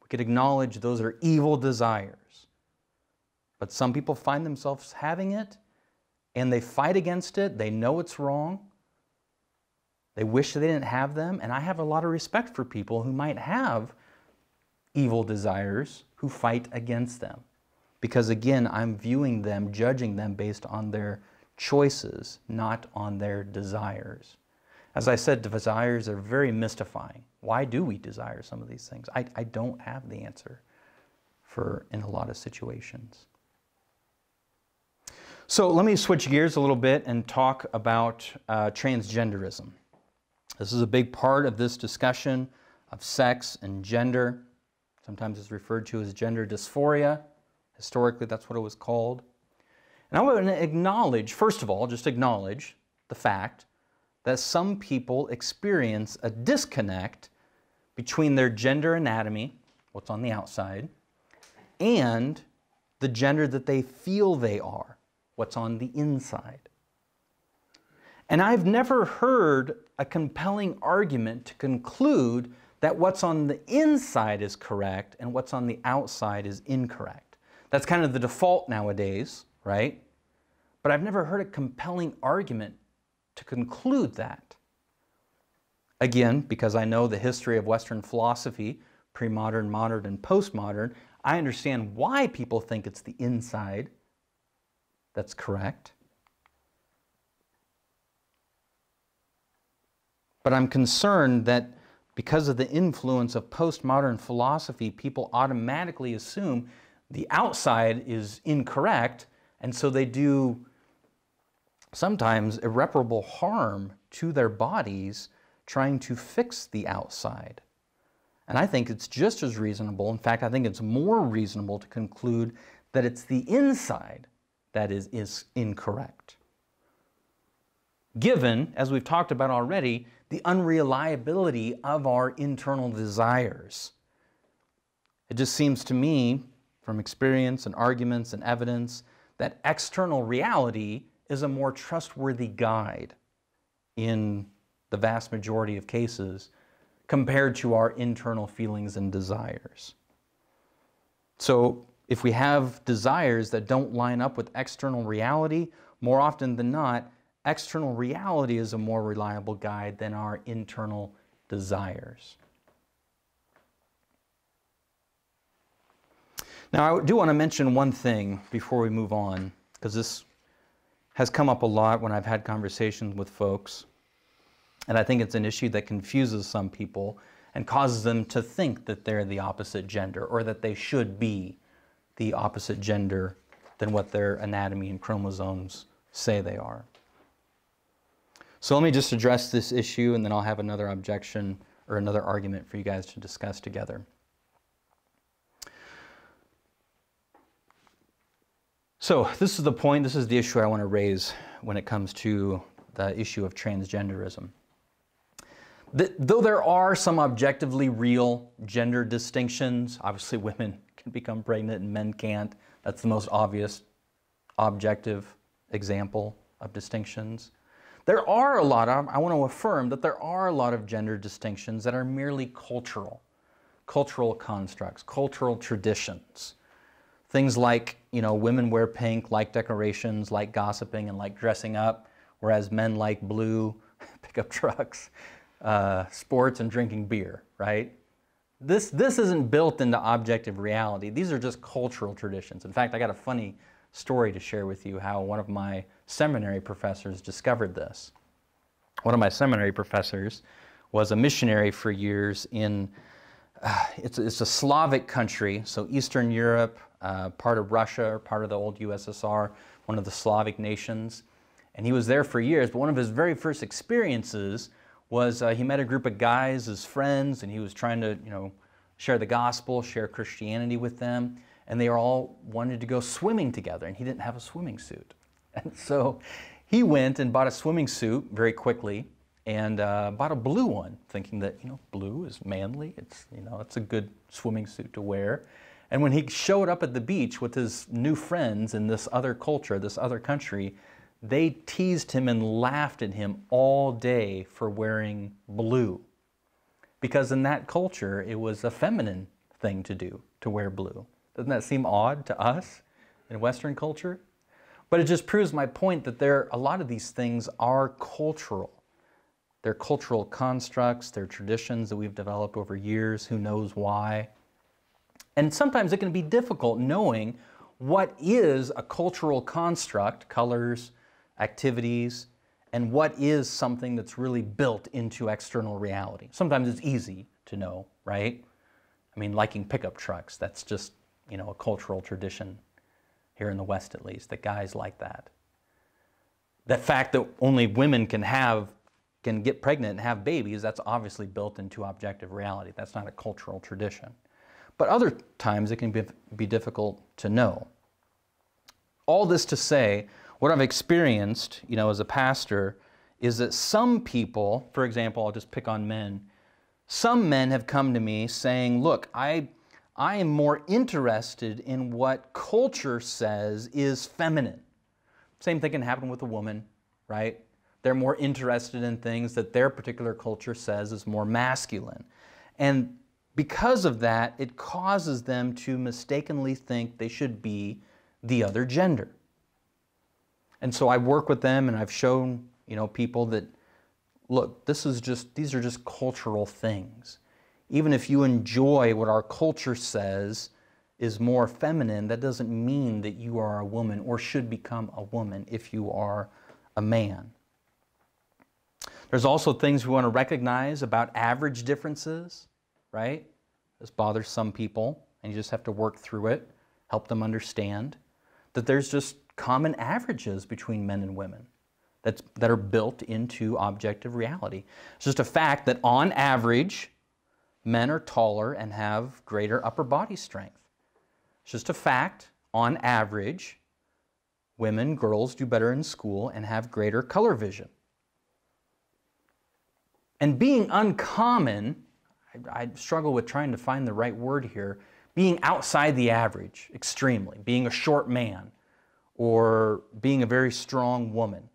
We could acknowledge those are evil desires. But some people find themselves having it and they fight against it. They know it's wrong. They wish they didn't have them. And I have a lot of respect for people who might have evil desires who fight against them. Because again, I'm viewing them, judging them based on their choices, not on their desires. As I said, desires are very mystifying. Why do we desire some of these things? I, I don't have the answer for in a lot of situations. So let me switch gears a little bit and talk about uh, transgenderism. This is a big part of this discussion of sex and gender. Sometimes it's referred to as gender dysphoria. Historically, that's what it was called. And I want to acknowledge, first of all, just acknowledge the fact that some people experience a disconnect between their gender anatomy, what's on the outside, and the gender that they feel they are what's on the inside. And I've never heard a compelling argument to conclude that what's on the inside is correct and what's on the outside is incorrect. That's kind of the default nowadays, right? But I've never heard a compelling argument to conclude that. Again, because I know the history of Western philosophy, pre modern, modern, and postmodern, I understand why people think it's the inside that's correct. But I'm concerned that because of the influence of postmodern philosophy, people automatically assume the outside is incorrect, and so they do sometimes irreparable harm to their bodies trying to fix the outside. And I think it's just as reasonable, in fact, I think it's more reasonable to conclude that it's the inside that is, is incorrect. Given, as we've talked about already, the unreliability of our internal desires. It just seems to me, from experience and arguments and evidence, that external reality is a more trustworthy guide in the vast majority of cases compared to our internal feelings and desires. So if we have desires that don't line up with external reality, more often than not, external reality is a more reliable guide than our internal desires. Now, I do want to mention one thing before we move on, because this has come up a lot when I've had conversations with folks. And I think it's an issue that confuses some people and causes them to think that they're the opposite gender or that they should be the opposite gender than what their anatomy and chromosomes say they are. So let me just address this issue and then I'll have another objection or another argument for you guys to discuss together. So this is the point, this is the issue I want to raise when it comes to the issue of transgenderism. Though there are some objectively real gender distinctions, obviously women can become pregnant and men can't. That's the most obvious objective example of distinctions. There are a lot of, I want to affirm that there are a lot of gender distinctions that are merely cultural, cultural constructs, cultural traditions. Things like, you know, women wear pink, like decorations, like gossiping, and like dressing up, whereas men like blue, pickup trucks, uh, sports, and drinking beer, right? This, this isn't built into objective reality. These are just cultural traditions. In fact, I got a funny story to share with you how one of my seminary professors discovered this. One of my seminary professors was a missionary for years in, uh, it's, it's a Slavic country, so Eastern Europe, uh, part of Russia, or part of the old USSR, one of the Slavic nations. And he was there for years, but one of his very first experiences was uh, he met a group of guys as friends, and he was trying to, you know, share the gospel, share Christianity with them, and they all wanted to go swimming together, and he didn't have a swimming suit. And so he went and bought a swimming suit very quickly, and uh, bought a blue one, thinking that you know blue is manly. It's you know it's a good swimming suit to wear. And when he showed up at the beach with his new friends in this other culture, this other country, they teased him and laughed at him all day for wearing blue. Because in that culture, it was a feminine thing to do, to wear blue. Doesn't that seem odd to us in Western culture? But it just proves my point that there a lot of these things are cultural. They're cultural constructs, they're traditions that we've developed over years, who knows why. And sometimes it can be difficult knowing what is a cultural construct, colors, activities, and what is something that's really built into external reality. Sometimes it's easy to know, right? I mean, liking pickup trucks, that's just, you know, a cultural tradition here in the West at least, that guys like that. The fact that only women can have can get pregnant and have babies, that's obviously built into objective reality. That's not a cultural tradition. But other times it can be, be difficult to know. All this to say, what I've experienced, you know, as a pastor, is that some people, for example, I'll just pick on men, some men have come to me saying, look, I, I am more interested in what culture says is feminine. Same thing can happen with a woman, right? They're more interested in things that their particular culture says is more masculine. And because of that, it causes them to mistakenly think they should be the other gender. And so I work with them and I've shown, you know, people that look, this is just these are just cultural things. Even if you enjoy what our culture says is more feminine, that doesn't mean that you are a woman or should become a woman if you are a man. There's also things we want to recognize about average differences right? This bothers some people, and you just have to work through it, help them understand that there's just common averages between men and women that's, that are built into objective reality. It's just a fact that on average, men are taller and have greater upper body strength. It's just a fact, on average, women, girls do better in school and have greater color vision. And being uncommon I, I struggle with trying to find the right word here, being outside the average extremely, being a short man or being a very strong woman,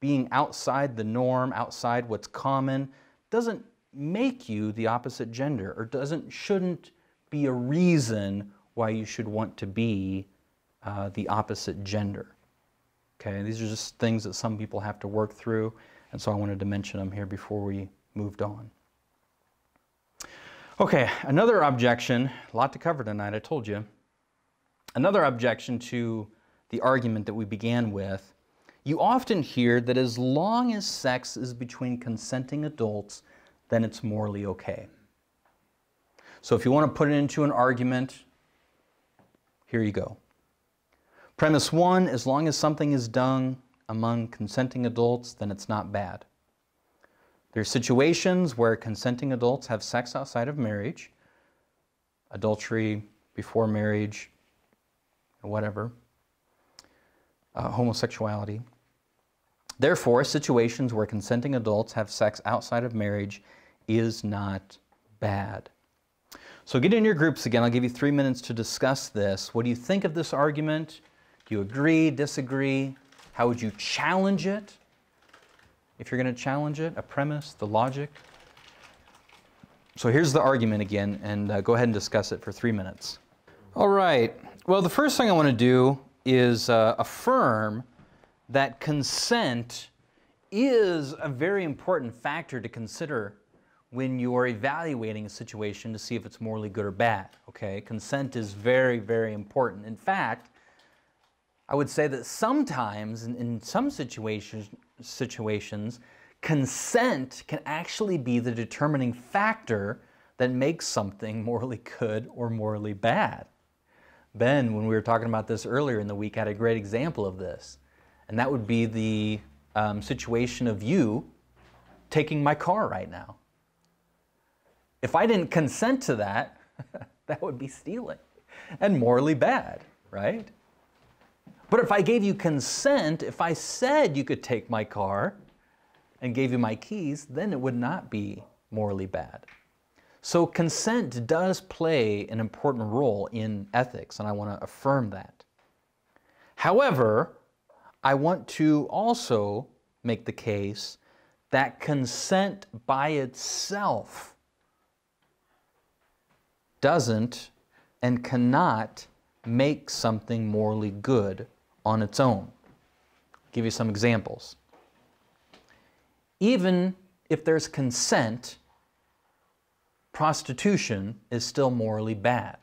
being outside the norm, outside what's common, doesn't make you the opposite gender or doesn't shouldn't be a reason why you should want to be uh, the opposite gender. Okay, these are just things that some people have to work through, and so I wanted to mention them here before we moved on. Okay, another objection, a lot to cover tonight, I told you. Another objection to the argument that we began with you often hear that as long as sex is between consenting adults, then it's morally okay. So if you want to put it into an argument, here you go. Premise one as long as something is done among consenting adults, then it's not bad. There are situations where consenting adults have sex outside of marriage, adultery before marriage, whatever, uh, homosexuality. Therefore, situations where consenting adults have sex outside of marriage is not bad. So get in your groups again. I'll give you three minutes to discuss this. What do you think of this argument? Do you agree, disagree? How would you challenge it? If you're going to challenge it, a premise, the logic. So here's the argument again, and uh, go ahead and discuss it for three minutes. All right. Well, the first thing I want to do is uh, affirm that consent is a very important factor to consider when you are evaluating a situation to see if it's morally good or bad. Okay, consent is very, very important. In fact, I would say that sometimes, in, in some situations, situations, consent can actually be the determining factor that makes something morally good or morally bad. Ben, when we were talking about this earlier in the week, had a great example of this. And that would be the um, situation of you taking my car right now. If I didn't consent to that, that would be stealing and morally bad, right? But if I gave you consent, if I said you could take my car and gave you my keys, then it would not be morally bad. So consent does play an important role in ethics, and I want to affirm that. However, I want to also make the case that consent by itself doesn't and cannot make something morally good on its own. I'll give you some examples. Even if there's consent, prostitution is still morally bad.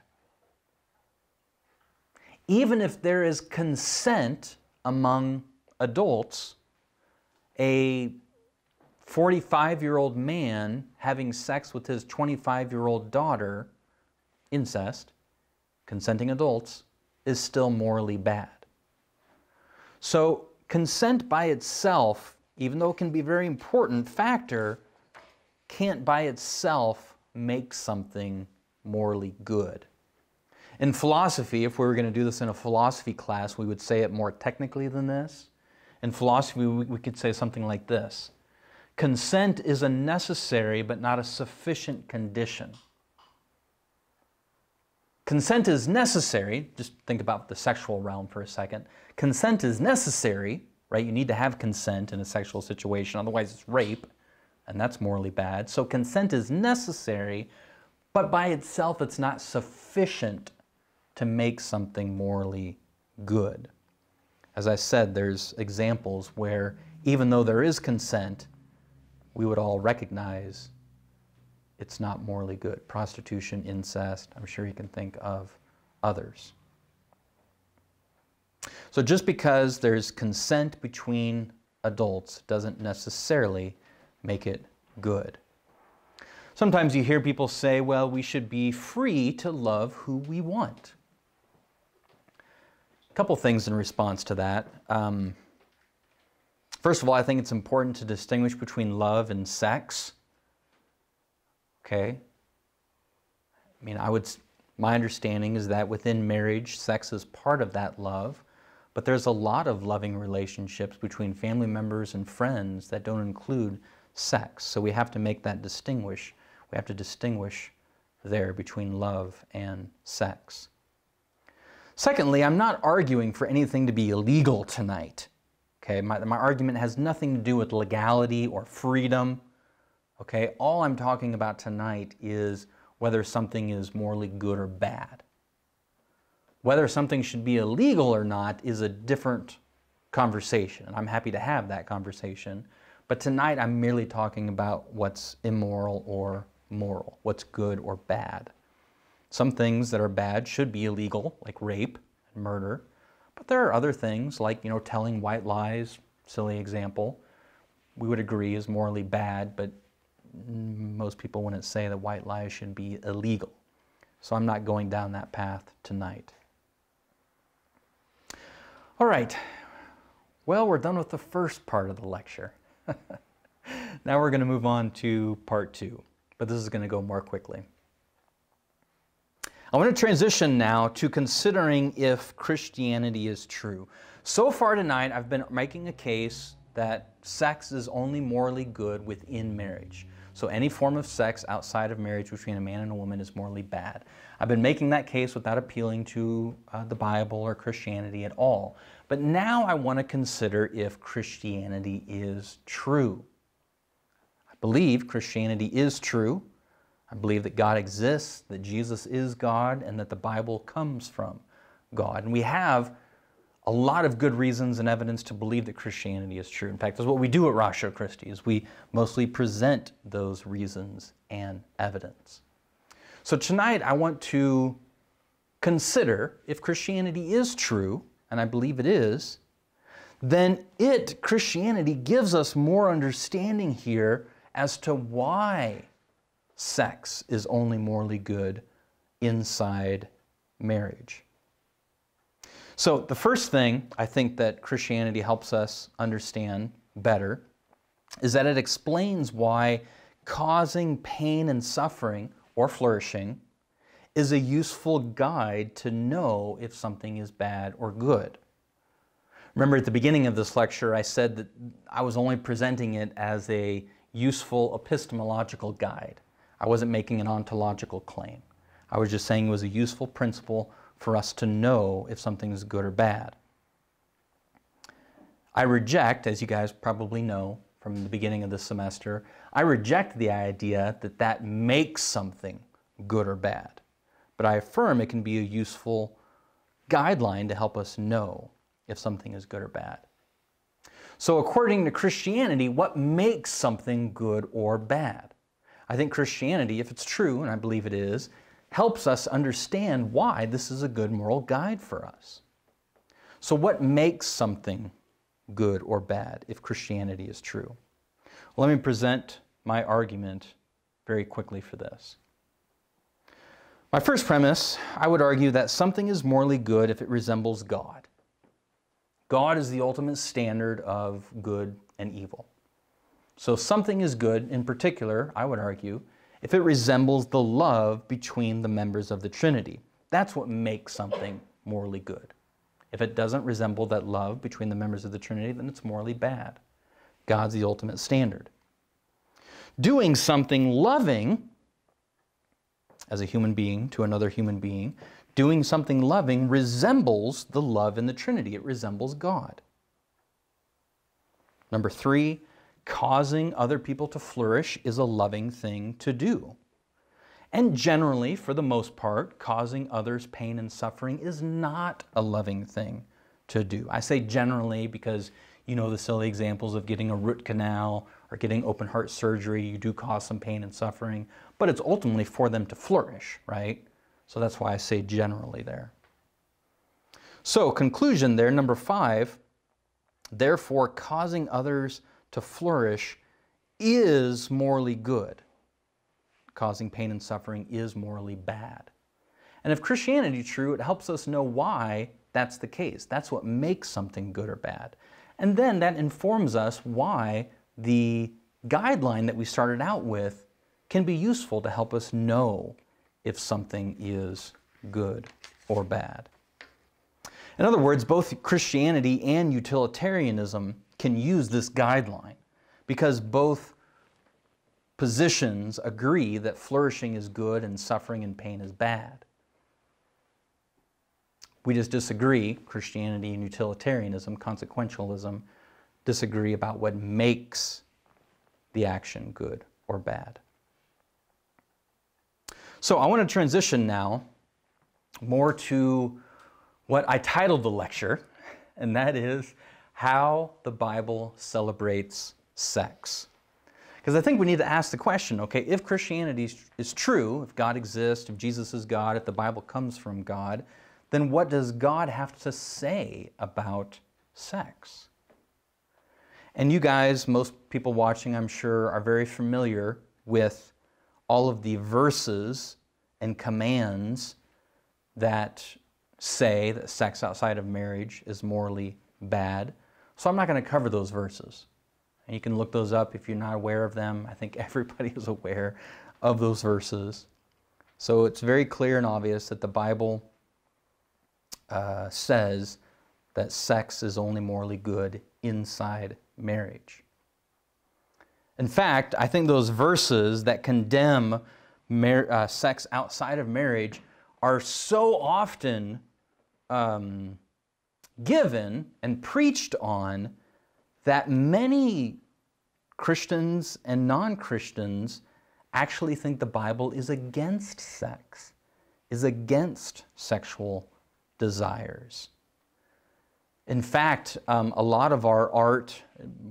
Even if there is consent, among adults a 45 year old man having sex with his 25 year old daughter, incest, consenting adults, is still morally bad. So, consent by itself, even though it can be a very important factor, can't by itself make something morally good. In philosophy, if we were going to do this in a philosophy class, we would say it more technically than this. In philosophy, we could say something like this Consent is a necessary but not a sufficient condition. Consent is necessary, just think about the sexual realm for a second. Consent is necessary, right? You need to have consent in a sexual situation, otherwise, it's rape, and that's morally bad. So, consent is necessary, but by itself, it's not sufficient to make something morally good. As I said, there's examples where even though there is consent, we would all recognize it's not morally good. Prostitution, incest, I'm sure you can think of others. So just because there's consent between adults doesn't necessarily make it good. Sometimes you hear people say, well, we should be free to love who we want. A couple things in response to that. Um, first of all, I think it's important to distinguish between love and sex. Okay? I mean, I would, my understanding is that within marriage, sex is part of that love, but there's a lot of loving relationships between family members and friends that don't include sex. So we have to make that distinguish. We have to distinguish there between love and sex. Secondly, I'm not arguing for anything to be illegal tonight. Okay, my, my argument has nothing to do with legality or freedom. Okay, all I'm talking about tonight is whether something is morally good or bad. Whether something should be illegal or not is a different conversation, and I'm happy to have that conversation. But tonight I'm merely talking about what's immoral or moral, what's good or bad. Some things that are bad should be illegal, like rape and murder, but there are other things like, you know, telling white lies, silly example, we would agree is morally bad, but most people wouldn't say that white lies should be illegal. So I'm not going down that path tonight. All right. Well, we're done with the first part of the lecture. now we're going to move on to part two, but this is going to go more quickly. I want to transition now to considering if Christianity is true. So far tonight, I've been making a case that sex is only morally good within marriage. So any form of sex outside of marriage between a man and a woman is morally bad. I've been making that case without appealing to uh, the Bible or Christianity at all. But now I want to consider if Christianity is true. I believe Christianity is true. I believe that God exists, that Jesus is God, and that the Bible comes from God. And we have a lot of good reasons and evidence to believe that Christianity is true. In fact, that's what we do at Ratio Christi, is we mostly present those reasons and evidence. So tonight I want to consider if Christianity is true, and I believe it is, then it, Christianity, gives us more understanding here as to why sex is only morally good inside marriage. So, the first thing I think that Christianity helps us understand better is that it explains why causing pain and suffering or flourishing is a useful guide to know if something is bad or good. Remember at the beginning of this lecture, I said that I was only presenting it as a useful epistemological guide. I wasn't making an ontological claim. I was just saying it was a useful principle for us to know if something is good or bad. I reject, as you guys probably know from the beginning of the semester, I reject the idea that that makes something good or bad. But I affirm it can be a useful guideline to help us know if something is good or bad. So, according to Christianity, what makes something good or bad? I think Christianity, if it's true, and I believe it is, helps us understand why this is a good moral guide for us. So, what makes something good or bad if Christianity is true? Well, let me present my argument very quickly for this. My first premise, I would argue that something is morally good if it resembles God. God is the ultimate standard of good and evil. So something is good, in particular, I would argue, if it resembles the love between the members of the Trinity. That's what makes something morally good. If it doesn't resemble that love between the members of the Trinity, then it's morally bad. God's the ultimate standard. Doing something loving as a human being to another human being, doing something loving resembles the love in the Trinity. It resembles God. Number three, causing other people to flourish is a loving thing to do. And generally, for the most part, causing others pain and suffering is not a loving thing to do. I say generally because you know the silly examples of getting a root canal or getting open heart surgery, you do cause some pain and suffering, but it's ultimately for them to flourish, right? So that's why I say generally there. So, conclusion there, number five, therefore, causing others to flourish is morally good. Causing pain and suffering is morally bad. And if Christianity is true, it helps us know why that's the case. That's what makes something good or bad. And then that informs us why the guideline that we started out with can be useful to help us know if something is good or bad. In other words, both Christianity and utilitarianism can use this guideline because both positions agree that flourishing is good and suffering and pain is bad. We just disagree, Christianity and utilitarianism, consequentialism, disagree about what makes the action good or bad. So I want to transition now more to what I titled the lecture, and that is How the Bible Celebrates Sex. Because I think we need to ask the question okay, if Christianity is true, if God exists, if Jesus is God, if the Bible comes from God, then what does God have to say about sex? And you guys, most people watching, I'm sure, are very familiar with all of the verses and commands that say that sex outside of marriage is morally bad. So I'm not going to cover those verses. And you can look those up if you're not aware of them. I think everybody is aware of those verses. So it's very clear and obvious that the Bible uh, says that sex is only morally good inside marriage. In fact, I think those verses that condemn uh, sex outside of marriage are so often um, given and preached on that many Christians and non Christians actually think the Bible is against sex, is against sexual desires. In fact, um, a lot of our art,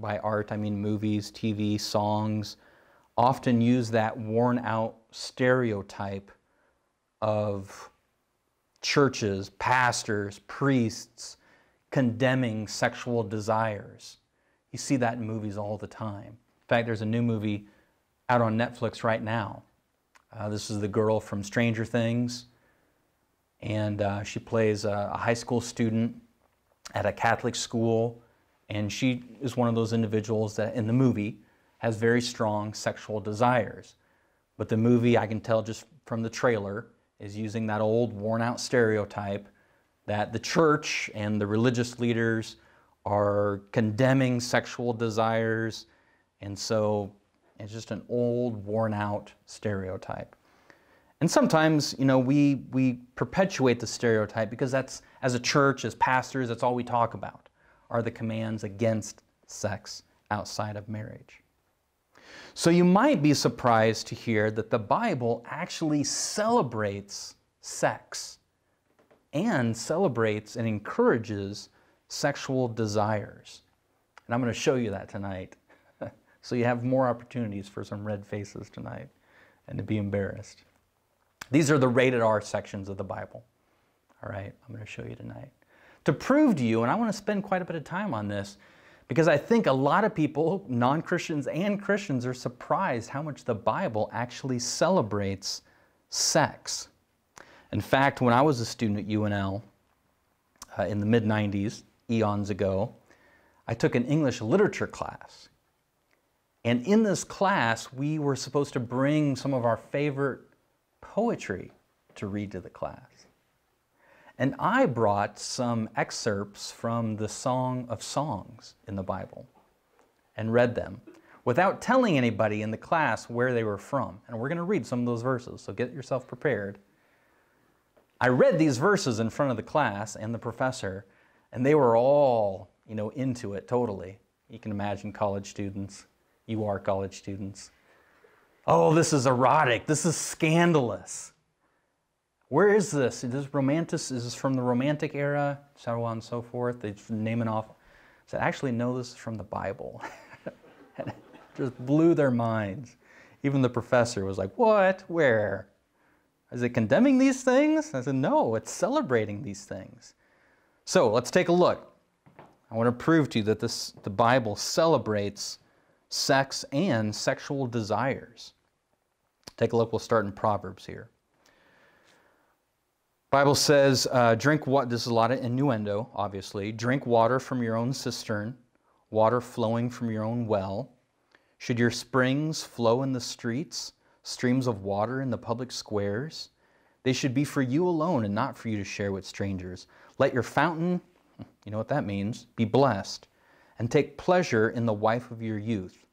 by art I mean movies, TV, songs, often use that worn out stereotype of churches, pastors, priests condemning sexual desires. You see that in movies all the time. In fact, there's a new movie out on Netflix right now. Uh, this is the girl from Stranger Things, and uh, she plays a, a high school student at a Catholic school, and she is one of those individuals that in the movie has very strong sexual desires. But the movie, I can tell just from the trailer, is using that old worn out stereotype that the church and the religious leaders are condemning sexual desires. And so it's just an old worn out stereotype. And sometimes, you know, we, we perpetuate the stereotype because that's, as a church, as pastors, that's all we talk about are the commands against sex outside of marriage. So you might be surprised to hear that the Bible actually celebrates sex and celebrates and encourages sexual desires. And I'm going to show you that tonight. so you have more opportunities for some red faces tonight and to be embarrassed. These are the rated R sections of the Bible. All right, I'm going to show you tonight. To prove to you, and I want to spend quite a bit of time on this, because I think a lot of people, non Christians and Christians, are surprised how much the Bible actually celebrates sex. In fact, when I was a student at UNL uh, in the mid 90s, eons ago, I took an English literature class. And in this class, we were supposed to bring some of our favorite poetry to read to the class. And I brought some excerpts from the Song of Songs in the Bible and read them without telling anybody in the class where they were from. And we're going to read some of those verses, so get yourself prepared. I read these verses in front of the class and the professor, and they were all, you know, into it totally. You can imagine college students. You are college students. Oh, this is erotic. This is scandalous. Where is this? Is this romantic? Is this from the Romantic era? So on and so forth. They name it off. I said, actually, no, this is from the Bible. and just blew their minds. Even the professor was like, what? Where? Is it condemning these things? I said, no, it's celebrating these things. So let's take a look. I want to prove to you that this, the Bible celebrates sex and sexual desires. Take a look. We'll start in Proverbs here. Bible says, uh, drink what? This is a lot of innuendo, obviously. Drink water from your own cistern, water flowing from your own well. Should your springs flow in the streets, streams of water in the public squares? They should be for you alone and not for you to share with strangers. Let your fountain, you know what that means, be blessed, and take pleasure in the wife of your youth.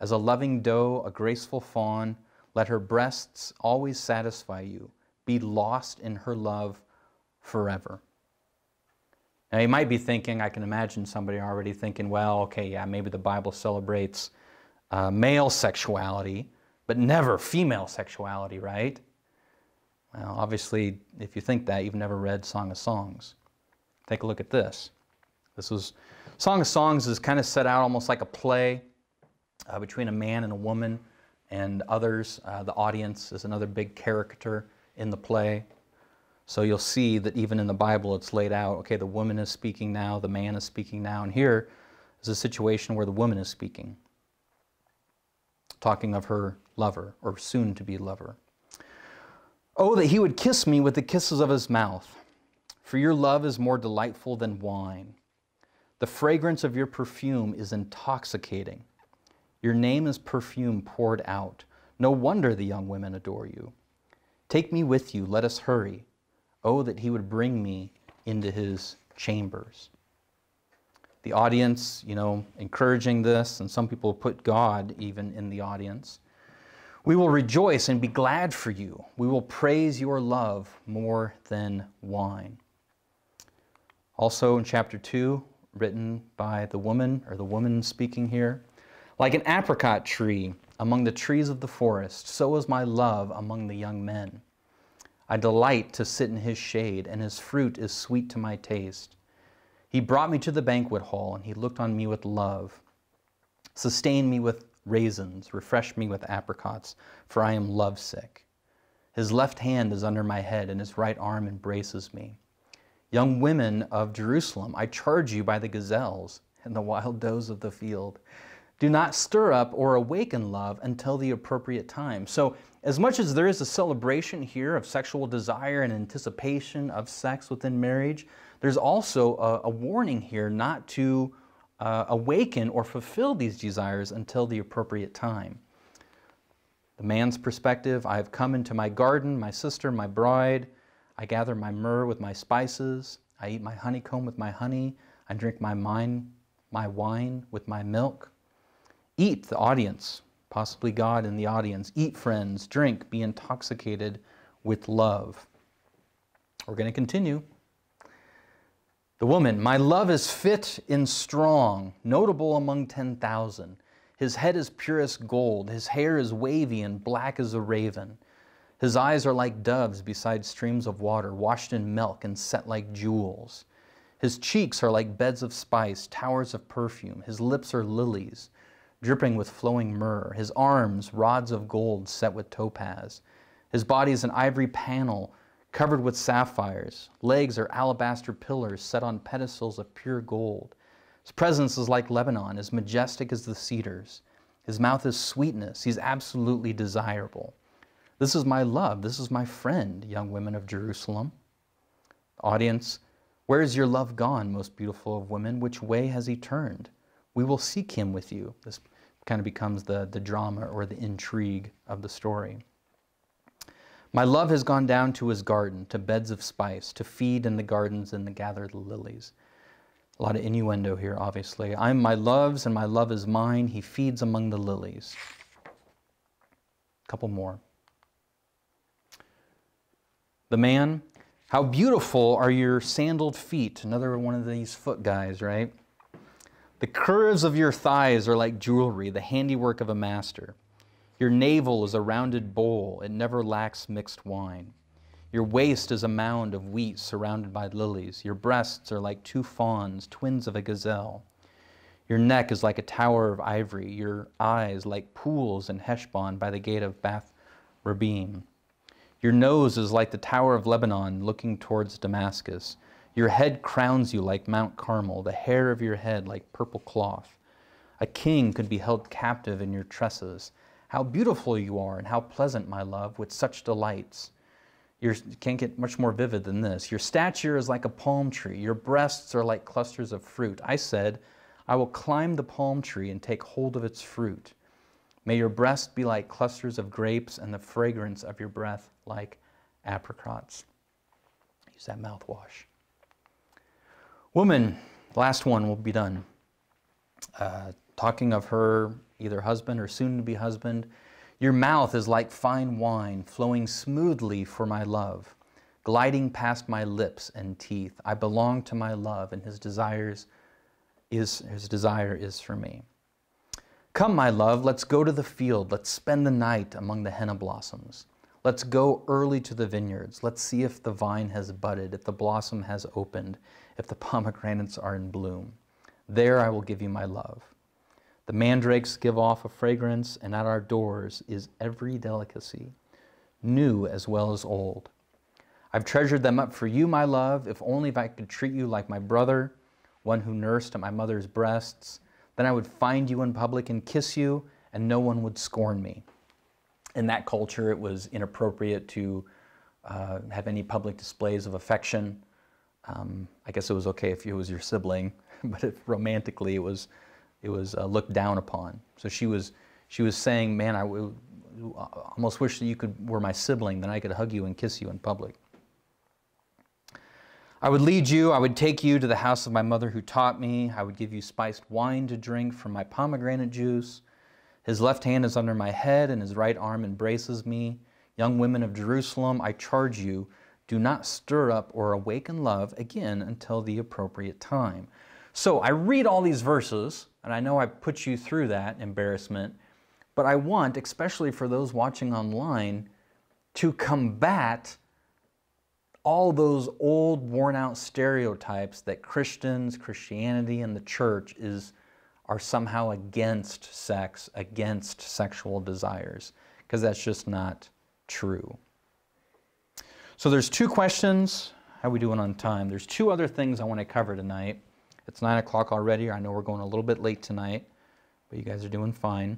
As a loving doe, a graceful fawn, let her breasts always satisfy you be lost in her love forever. Now, you might be thinking, I can imagine somebody already thinking, well, okay, yeah, maybe the Bible celebrates uh, male sexuality, but never female sexuality, right? Well, obviously, if you think that, you've never read Song of Songs. Take a look at this. This was Song of Songs is kind of set out almost like a play uh, between a man and a woman and others. Uh, the audience is another big character in the play. So you'll see that even in the Bible it's laid out okay, the woman is speaking now, the man is speaking now, and here is a situation where the woman is speaking, talking of her lover or soon to be lover. Oh, that he would kiss me with the kisses of his mouth, for your love is more delightful than wine. The fragrance of your perfume is intoxicating. Your name is perfume poured out. No wonder the young women adore you. Take me with you, let us hurry. Oh, that he would bring me into his chambers. The audience, you know, encouraging this, and some people put God even in the audience. We will rejoice and be glad for you. We will praise your love more than wine. Also in chapter 2, written by the woman, or the woman speaking here, like an apricot tree among the trees of the forest, so is my love among the young men. I delight to sit in his shade, and his fruit is sweet to my taste. He brought me to the banquet hall, and he looked on me with love, Sustain me with raisins, refresh me with apricots, for I am lovesick. His left hand is under my head, and his right arm embraces me. Young women of Jerusalem, I charge you by the gazelles and the wild does of the field. Do not stir up or awaken love until the appropriate time. So, as much as there is a celebration here of sexual desire and anticipation of sex within marriage, there's also a, a warning here not to uh, awaken or fulfill these desires until the appropriate time. The man's perspective I have come into my garden, my sister, my bride. I gather my myrrh with my spices. I eat my honeycomb with my honey. I drink my wine, my wine with my milk. Eat, the audience, possibly God in the audience. Eat, friends, drink, be intoxicated with love. We're going to continue. The woman, my love is fit and strong, notable among 10,000. His head is purest gold, his hair is wavy and black as a raven. His eyes are like doves beside streams of water, washed in milk and set like jewels. His cheeks are like beds of spice, towers of perfume. His lips are lilies dripping with flowing myrrh, his arms rods of gold set with topaz. His body is an ivory panel covered with sapphires. Legs are alabaster pillars set on pedestals of pure gold. His presence is like Lebanon, as majestic as the cedars. His mouth is sweetness. He's absolutely desirable. This is my love. This is my friend, young women of Jerusalem. Audience, where is your love gone, most beautiful of women? Which way has he turned? We will seek him with you. This kind of becomes the, the drama or the intrigue of the story. My love has gone down to his garden, to beds of spice, to feed in the gardens and to gather the lilies. A lot of innuendo here, obviously. I'm my love's and my love is mine. He feeds among the lilies. A couple more. The man, how beautiful are your sandaled feet. Another one of these foot guys, right? The curves of your thighs are like jewelry, the handiwork of a master. Your navel is a rounded bowl, it never lacks mixed wine. Your waist is a mound of wheat surrounded by lilies. Your breasts are like two fawns, twins of a gazelle. Your neck is like a tower of ivory, your eyes like pools in Heshbon by the gate of Bath Rabbim. Your nose is like the tower of Lebanon looking towards Damascus. Your head crowns you like Mount Carmel, the hair of your head like purple cloth. A king could be held captive in your tresses. How beautiful you are, and how pleasant, my love, with such delights. you can't get much more vivid than this. Your stature is like a palm tree. Your breasts are like clusters of fruit. I said, I will climb the palm tree and take hold of its fruit. May your breast be like clusters of grapes, and the fragrance of your breath like apricots. Use that mouthwash. Woman, last one will be done. Uh, talking of her either husband or soon to be husband. Your mouth is like fine wine, flowing smoothly for my love, gliding past my lips and teeth. I belong to my love, and his desires is his desire is for me. Come, my love, let's go to the field. Let's spend the night among the henna blossoms. Let's go early to the vineyards. Let's see if the vine has budded, if the blossom has opened, if the pomegranates are in bloom. There I will give you my love. The mandrakes give off a fragrance, and at our doors is every delicacy, new as well as old. I've treasured them up for you, my love, if only if I could treat you like my brother, one who nursed at my mother's breasts. Then I would find you in public and kiss you, and no one would scorn me. In that culture, it was inappropriate to uh, have any public displays of affection. Um, I guess it was okay if it was your sibling, but if romantically, it was it was uh, looked down upon. So she was she was saying, "Man, I almost wish that you could were my sibling, then I could hug you and kiss you in public." I would lead you, I would take you to the house of my mother who taught me. I would give you spiced wine to drink from my pomegranate juice. His left hand is under my head, and his right arm embraces me. Young women of Jerusalem, I charge you, do not stir up or awaken love again until the appropriate time. So I read all these verses, and I know I put you through that embarrassment, but I want, especially for those watching online, to combat all those old, worn out stereotypes that Christians, Christianity, and the church is, are somehow against sex, against sexual desires, because that's just not true. So there's two questions. How we doing on time? There's two other things I want to cover tonight. It's 9 o'clock already. I know we're going a little bit late tonight, but you guys are doing fine.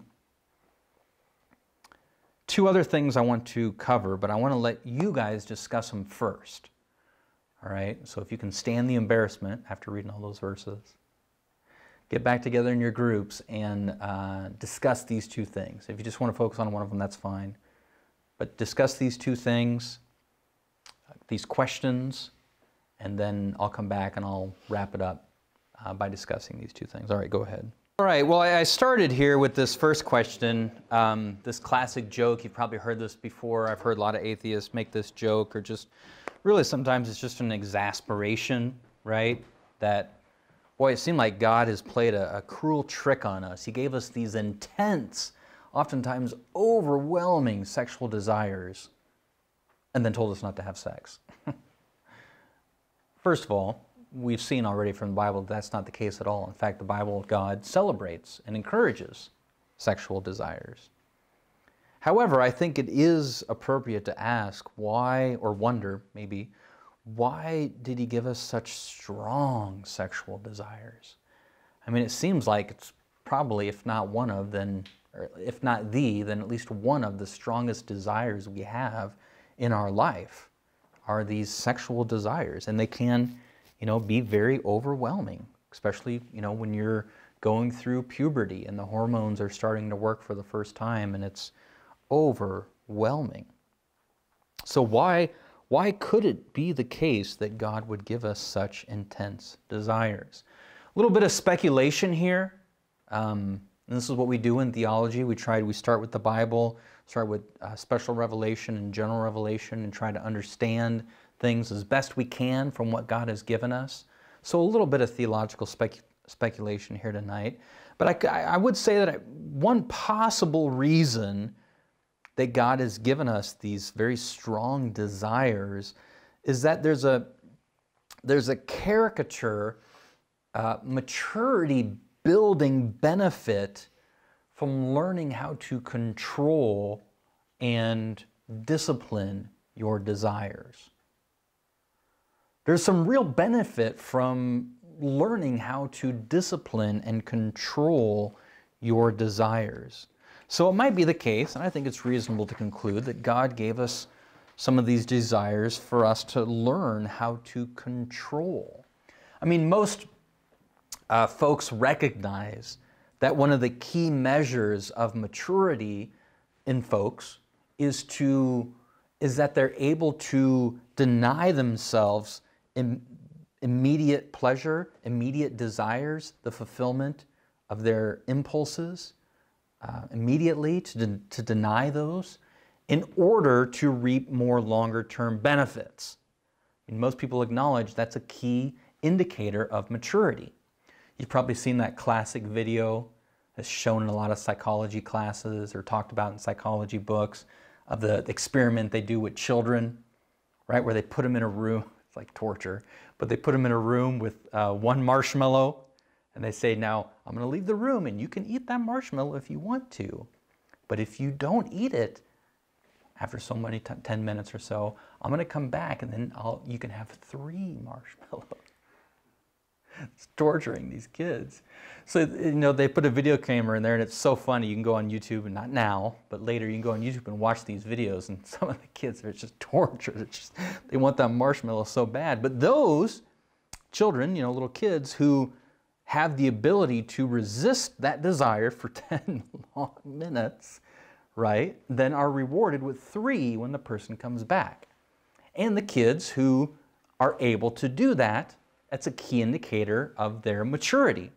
Two other things I want to cover, but I want to let you guys discuss them first. All right? So if you can stand the embarrassment after reading all those verses, get back together in your groups and uh, discuss these two things. If you just want to focus on one of them, that's fine. But discuss these two things, these questions, and then I'll come back and I'll wrap it up uh, by discussing these two things. All right, go ahead. All right, well, I started here with this first question, um, this classic joke. You've probably heard this before. I've heard a lot of atheists make this joke, or just really sometimes it's just an exasperation, right? That, boy, it seemed like God has played a, a cruel trick on us. He gave us these intense, oftentimes overwhelming sexual desires, and then told us not to have sex. First of all, we've seen already from the Bible that that's not the case at all. In fact, the Bible, God celebrates and encourages sexual desires. However, I think it is appropriate to ask why, or wonder maybe, why did he give us such strong sexual desires? I mean, it seems like it's probably, if not one of, then, if not the, then at least one of the strongest desires we have in our life are these sexual desires. And they can you know, be very overwhelming, especially, you know, when you're going through puberty and the hormones are starting to work for the first time and it's overwhelming. So why why could it be the case that God would give us such intense desires? A little bit of speculation here. Um, this is what we do in theology. We try we start with the Bible, start with uh, special revelation and general revelation, and try to understand things as best we can from what God has given us. So, a little bit of theological spec speculation here tonight. But I, I would say that one possible reason that God has given us these very strong desires is that there's a, there's a caricature, uh, maturity building benefit from learning how to control and discipline your desires. There's some real benefit from learning how to discipline and control your desires. So it might be the case, and I think it's reasonable to conclude, that God gave us some of these desires for us to learn how to control. I mean, most uh, folks recognize that one of the key measures of maturity in folks is to is that they're able to deny themselves Im immediate pleasure, immediate desires, the fulfillment of their impulses uh, immediately, to, de to deny those in order to reap more longer term benefits. And most people acknowledge that's a key indicator of maturity. You've probably seen that classic video that's shown in a lot of psychology classes or talked about in psychology books of the experiment they do with children, right, where they put them in a room It's like torture. But they put them in a room with uh, one marshmallow, and they say, Now, I'm going to leave the room, and you can eat that marshmallow if you want to. But if you don't eat it, after so many 10 minutes or so, I'm going to come back and then I'll, you can have three marshmallows. It's torturing these kids. So, you know, they put a video camera in there and it's so funny. You can go on YouTube, and not now, but later you can go on YouTube and watch these videos. And some of the kids are just tortured. It's just, they want that marshmallow so bad. But those children, you know, little kids who have the ability to resist that desire for 10 long minutes, right, then are rewarded with three when the person comes back. And the kids who are able to do that, that's a key indicator of their maturity.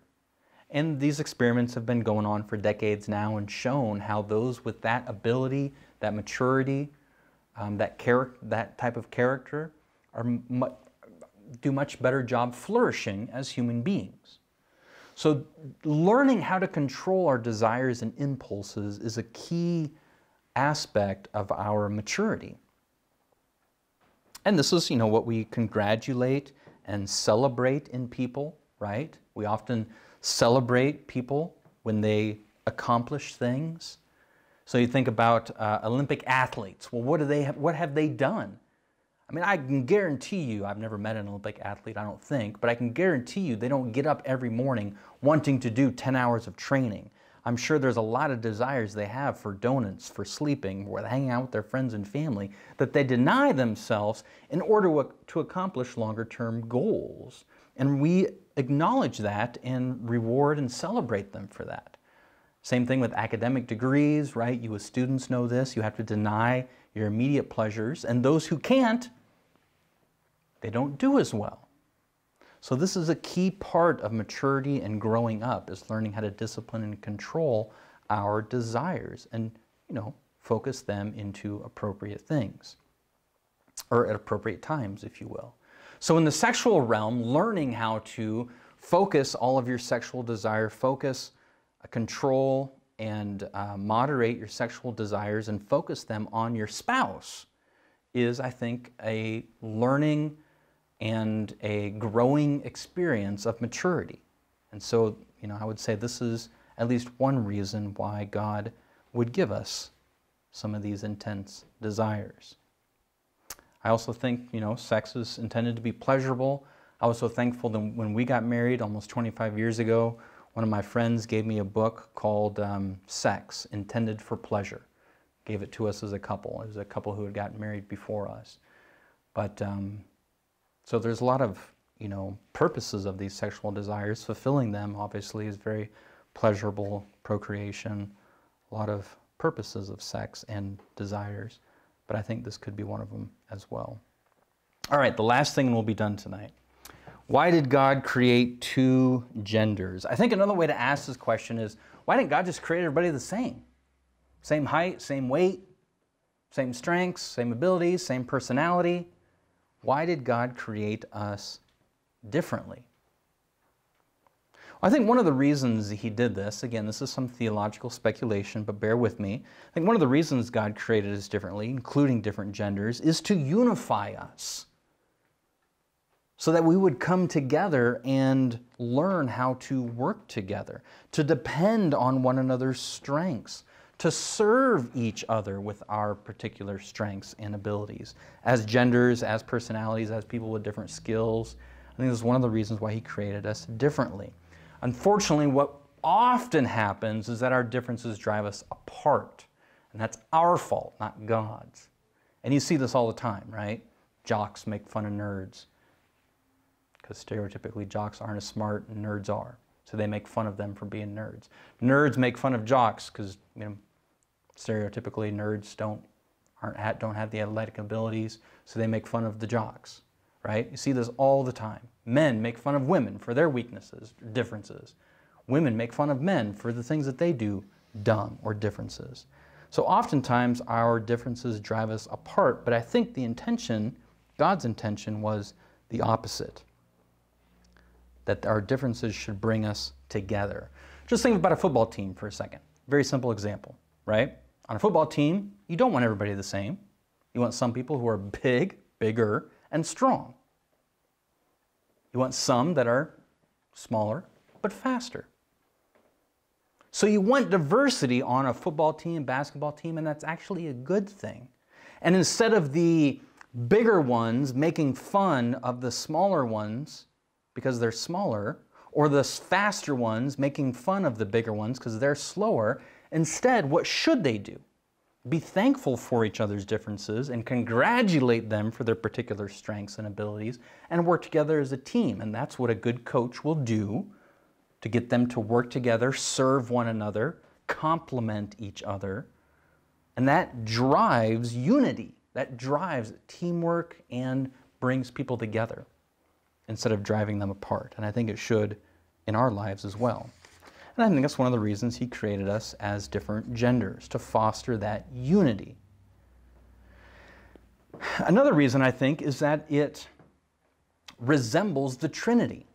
And these experiments have been going on for decades now and shown how those with that ability, that maturity, um, that, that type of character are mu- do much better job flourishing as human beings. So, learning how to control our desires and impulses is a key aspect of our maturity. And this is, you know, what we congratulate and celebrate in people, right? We often celebrate people when they accomplish things. So you think about uh, Olympic athletes. Well, what do they what have they done? I mean, I can guarantee you, I've never met an Olympic athlete, I don't think, but I can guarantee you they don't get up every morning wanting to do 10 hours of training. I'm sure there's a lot of desires they have for donuts, for sleeping, or hanging out with their friends and family that they deny themselves in order to accomplish longer term goals. And we acknowledge that and reward and celebrate them for that. Same thing with academic degrees, right? You as students know this. You have to deny your immediate pleasures, and those who can't they don't do as well. So this is a key part of maturity and growing up is learning how to discipline and control our desires and, you know, focus them into appropriate things or at appropriate times, if you will. So in the sexual realm, learning how to focus all of your sexual desire, focus, uh, control, and uh, moderate your sexual desires and focus them on your spouse is, I think, a learning and a growing experience of maturity. And so, you know, I would say this is at least one reason why God would give us some of these intense desires. I also think, you know, sex is intended to be pleasurable. I was so thankful that when we got married almost 25 years ago, one of my friends gave me a book called um, Sex, Intended for Pleasure. Gave it to us as a couple. It was a couple who had gotten married before us. But um, so there's a lot of, you know, purposes of these sexual desires. Fulfilling them, obviously, is very pleasurable, procreation, a lot of purposes of sex and desires. But I think this could be one of them as well. All right, the last thing, we'll be done tonight. Why did God create two genders? I think another way to ask this question is why didn't God just create everybody the same? Same height, same weight, same strengths, same abilities, same personality. Why did God create us differently? I think one of the reasons he did this, again, this is some theological speculation, but bear with me. I think one of the reasons God created us differently, including different genders, is to unify us so that we would come together and learn how to work together, to depend on one another's strengths, to serve each other with our particular strengths and abilities as genders, as personalities, as people with different skills. I think this is one of the reasons why he created us differently. Unfortunately, what often happens is that our differences drive us apart. And that's our fault, not God's. And you see this all the time, right? Jocks make fun of nerds because stereotypically jocks aren't as smart and nerds are. So they make fun of them for being nerds. Nerds make fun of jocks because you know stereotypically nerds don't aren't don't have the athletic abilities, so they make fun of the jocks, right? You see this all the time. Men make fun of women for their weaknesses, differences. Women make fun of men for the things that they do dumb or differences. So oftentimes our differences drive us apart, but I think the intention, God's intention was the opposite. That our differences should bring us together. Just think about a football team for a second. Very simple example, right? On a football team, you don't want everybody the same. You want some people who are big, bigger, and strong. You want some that are smaller but faster. So you want diversity on a football team, basketball team, and that's actually a good thing. And instead of the bigger ones making fun of the smaller ones because they're smaller, or the faster ones making fun of the bigger ones because they're slower, instead, what should they do? Be thankful for each other's differences and congratulate them for their particular strengths and abilities and work together as a team. And that's what a good coach will do to get them to work together, serve one another, complement each other. And that drives unity. That drives teamwork and brings people together instead of driving them apart. And I think it should in our lives as well. And I think that's one of the reasons he created us as different genders, to foster that unity. Another reason I think is that it resembles the Trinity.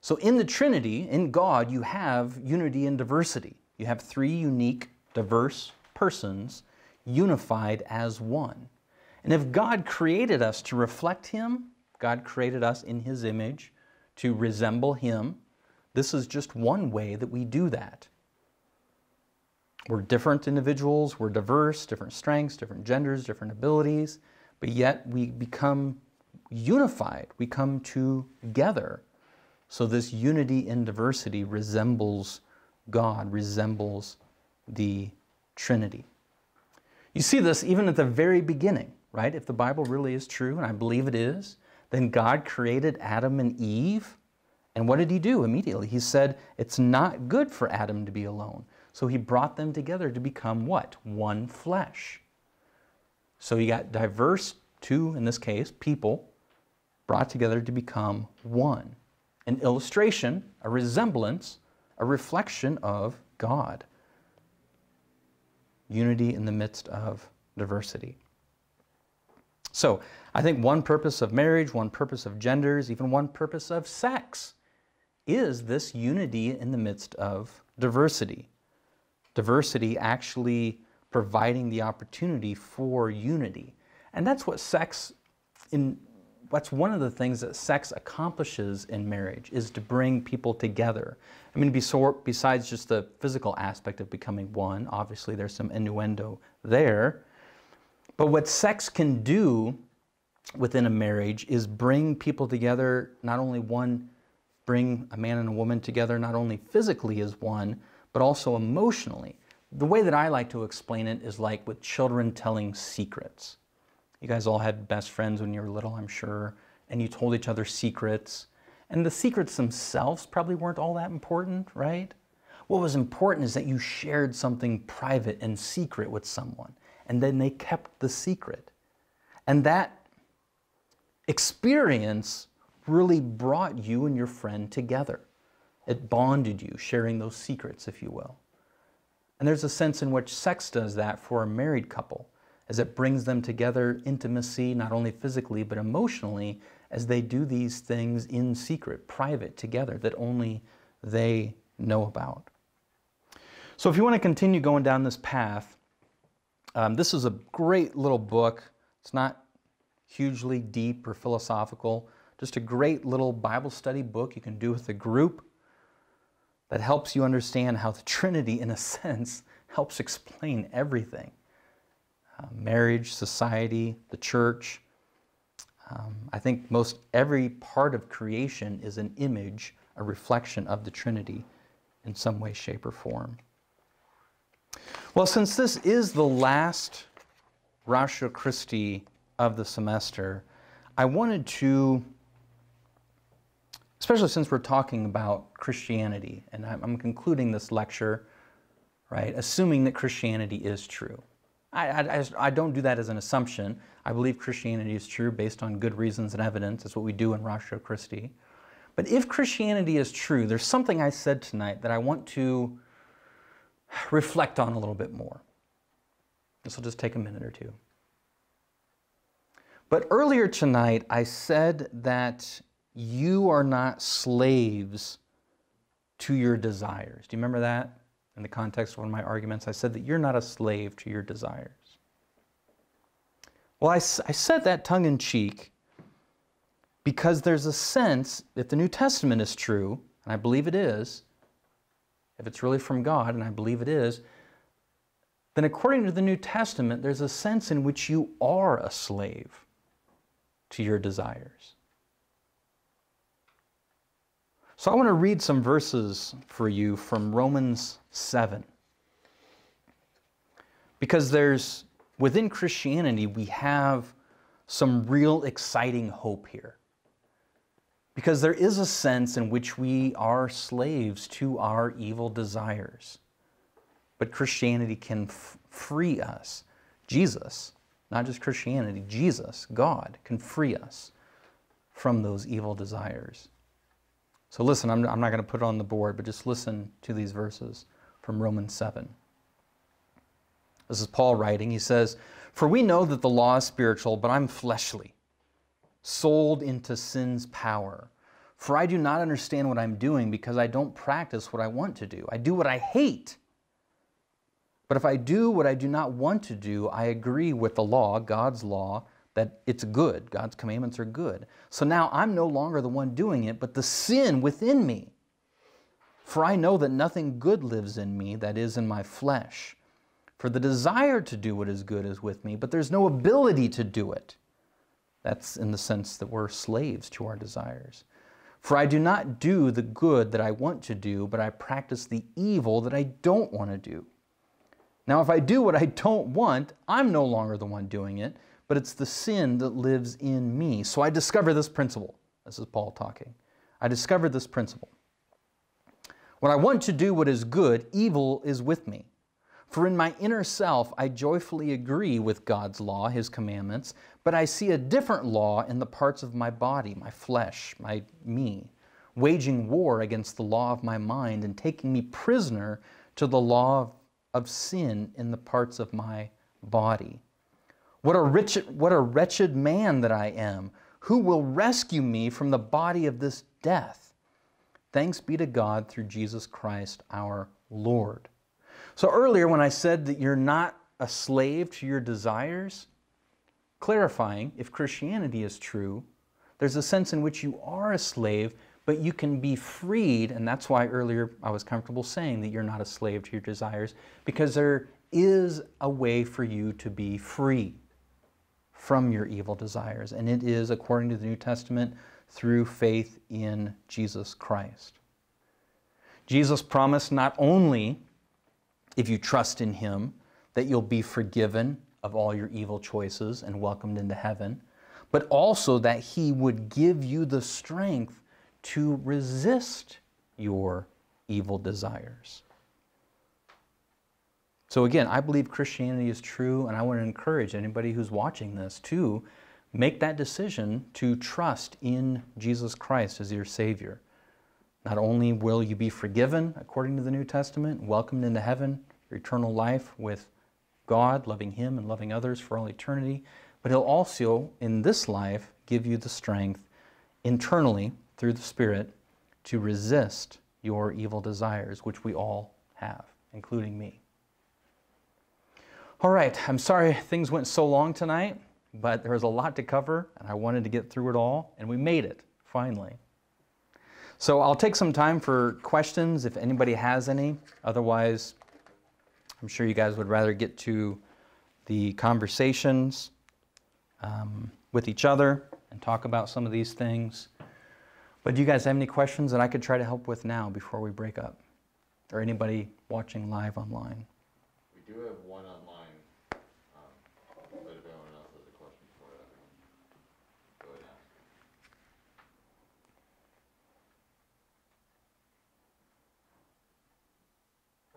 So in the Trinity, in God, you have unity and diversity. You have three unique, diverse persons unified as one. And if God created us to reflect Him, God created us in His image to resemble Him, this is just one way that we do that. We're different individuals, we're diverse, different strengths, different genders, different abilities, but yet we become unified. We come together so this unity in diversity resembles God, resembles the Trinity. You see this even at the very beginning, right? If the Bible really is true, and I believe it is, then God created Adam and Eve. And what did he do immediately? He said, It's not good for Adam to be alone. So he brought them together to become what? One flesh. So you got diverse, two in this case, people, brought together to become one an illustration, a resemblance, a reflection of God. Unity in the midst of diversity. So, I think one purpose of marriage, one purpose of genders, even one purpose of sex is this unity in the midst of diversity. Diversity actually providing the opportunity for unity. And that's what sex in that's one of the things that sex accomplishes in marriage is to bring people together. I mean, besides just the physical aspect of becoming one, obviously there's some innuendo there. But what sex can do within a marriage is bring people together, not only one, bring a man and a woman together, not only physically as one, but also emotionally. The way that I like to explain it is like with children telling secrets. You guys all had best friends when you were little, I'm sure, and you told each other secrets. And the secrets themselves probably weren't all that important, right? What was important is that you shared something private and secret with someone, and then they kept the secret. And that experience really brought you and your friend together. It bonded you, sharing those secrets, if you will. And there's a sense in which sex does that for a married couple as it brings them together, intimacy, not only physically, but emotionally, as they do these things in secret, private, together, that only they know about. So, if you want to continue going down this path, um, this is a great little book. It's not hugely deep or philosophical, just a great little Bible study book you can do with a group that helps you understand how the Trinity, in a sense, helps explain everything uh, marriage, society, the church. Um, I think most every part of creation is an image, a reflection of the Trinity in some way, shape, or form. Well, since this is the last Ratio Christi of the semester, I wanted to, especially since we're talking about Christianity, and I'm concluding this lecture, right, assuming that Christianity is true. I, I, I, don't do that as an assumption. I believe Christianity is true based on good reasons and evidence. That's what we do in Ratio Christi. But if Christianity is true, there's something I said tonight that I want to reflect on a little bit more. This will just take a minute or two. But earlier tonight, I said that you are not slaves to your desires. Do you remember that? in the context of one of my arguments, I said that you're not a slave to your desires. Well, I, I said that tongue in cheek Because there's a sense, if the New Testament is true, and I believe it is, if it's really from God, and I believe it is, then according to the New Testament, there's a sense in which you are a slave to your desires. So I want to read some verses for you from Romans 7. Because there's, within Christianity, we have some real exciting hope here. Because there is a sense in which we are slaves to our evil desires. But Christianity can f- free us. Jesus, not just Christianity, Jesus, God, can free us from those evil desires. So listen, I'm, I'm not going to put it on the board, but just listen to these verses from Romans 7. This is Paul writing. He says, For we know that the law is spiritual, but I'm fleshly, sold into sin's power. For I do not understand what I'm doing because I don't practice what I want to do. I do what I hate. But if I do what I do not want to do, I agree with the law, God's law, that it's good. God's commandments are good. So now I'm no longer the one doing it, but the sin within me. For I know that nothing good lives in me, that is, in my flesh. For the desire to do what is good is with me, but there's no ability to do it. That's in the sense that we're slaves to our desires. For I do not do the good that I want to do, but I practice the evil that I don't want to do. Now, if I do what I don't want, I'm no longer the one doing it, but it's the sin that lives in me. So I discover this principle. This is Paul talking. I discovered this principle. When I want to do what is good, evil is with me. For in my inner self, I joyfully agree with God's law, His commandments, but I see a different law in the parts of my body, my flesh, my me, waging war against the law of my mind and taking me prisoner to the law of sin in the parts of my body. What a, wretched, what a wretched man that I am! Who will rescue me from the body of this death? Thanks be to God through Jesus Christ our Lord. So earlier, when I said that you're not a slave to your desires, clarifying if Christianity is true, there's a sense in which you are a slave, but you can be freed. And that's why earlier I was comfortable saying that you're not a slave to your desires, because there is a way for you to be free from your evil desires. And it is, according to the New Testament, through faith in Jesus Christ. Jesus promised not only if you trust in Him, that you'll be forgiven of all your evil choices and welcomed into heaven, but also that He would give you the strength to resist your evil desires. So, again, I believe Christianity is true, and I want to encourage anybody who's watching this to make that decision to trust in Jesus Christ as your Savior. Not only will you be forgiven according to the New Testament, welcomed into heaven, eternal life with God, loving Him and loving others for all eternity, but He'll also, in this life, give you the strength internally through the Spirit to resist your evil desires, which we all have, including me. All right, I'm sorry things went so long tonight, but there was a lot to cover, and I wanted to get through it all, and we made it, finally. So I'll take some time for questions if anybody has any. Otherwise, I'm sure you guys would rather get to the conversations um, with each other and talk about some of these things. But do you guys have any questions that I could try to help with now before we break up? Or anybody watching live online? We do have one um, but if anyone else has a question for it, go ahead and ask.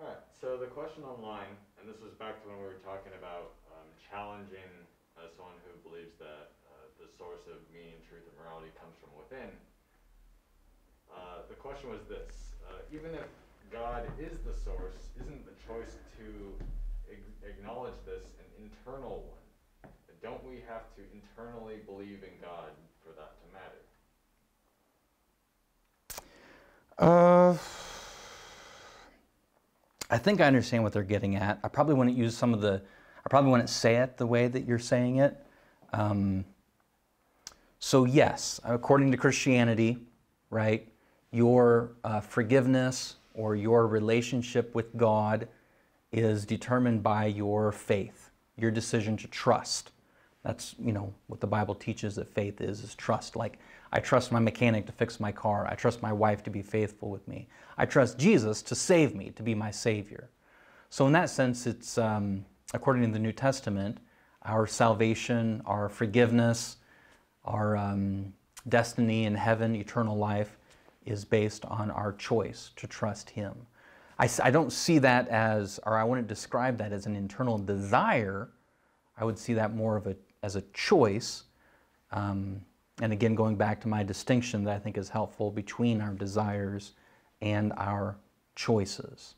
Alright, so the question online, and this was back to when we were talking about um, challenging uh, someone who believes that uh, the source of meaning, truth, and morality comes from within. Uh, the question was this uh, even if God is the source, isn't the choice to acknowledge this an internal one? Don't we have to internally believe in God for that to matter? Uh, I think I understand what they're getting at. I probably wouldn't use some of the, I probably wouldn't say it the way that you're saying it. Um, So, yes, according to Christianity, right, your uh, forgiveness or your relationship with God is determined by your faith, your decision to trust. That's, you know, what the Bible teaches that faith is, is trust. Like, I trust my mechanic to fix my car. I trust my wife to be faithful with me. I trust Jesus to save me, to be my Savior. So, in that sense, it's, um, according to the New Testament, our salvation, our forgiveness, our um, destiny in heaven, eternal life, is based on our choice to trust Him. I, I don't see that as, or I wouldn't describe that as an internal desire. I would see that more of a, as a choice. Um, and again, going back to my distinction that I think is helpful between our desires and our choices.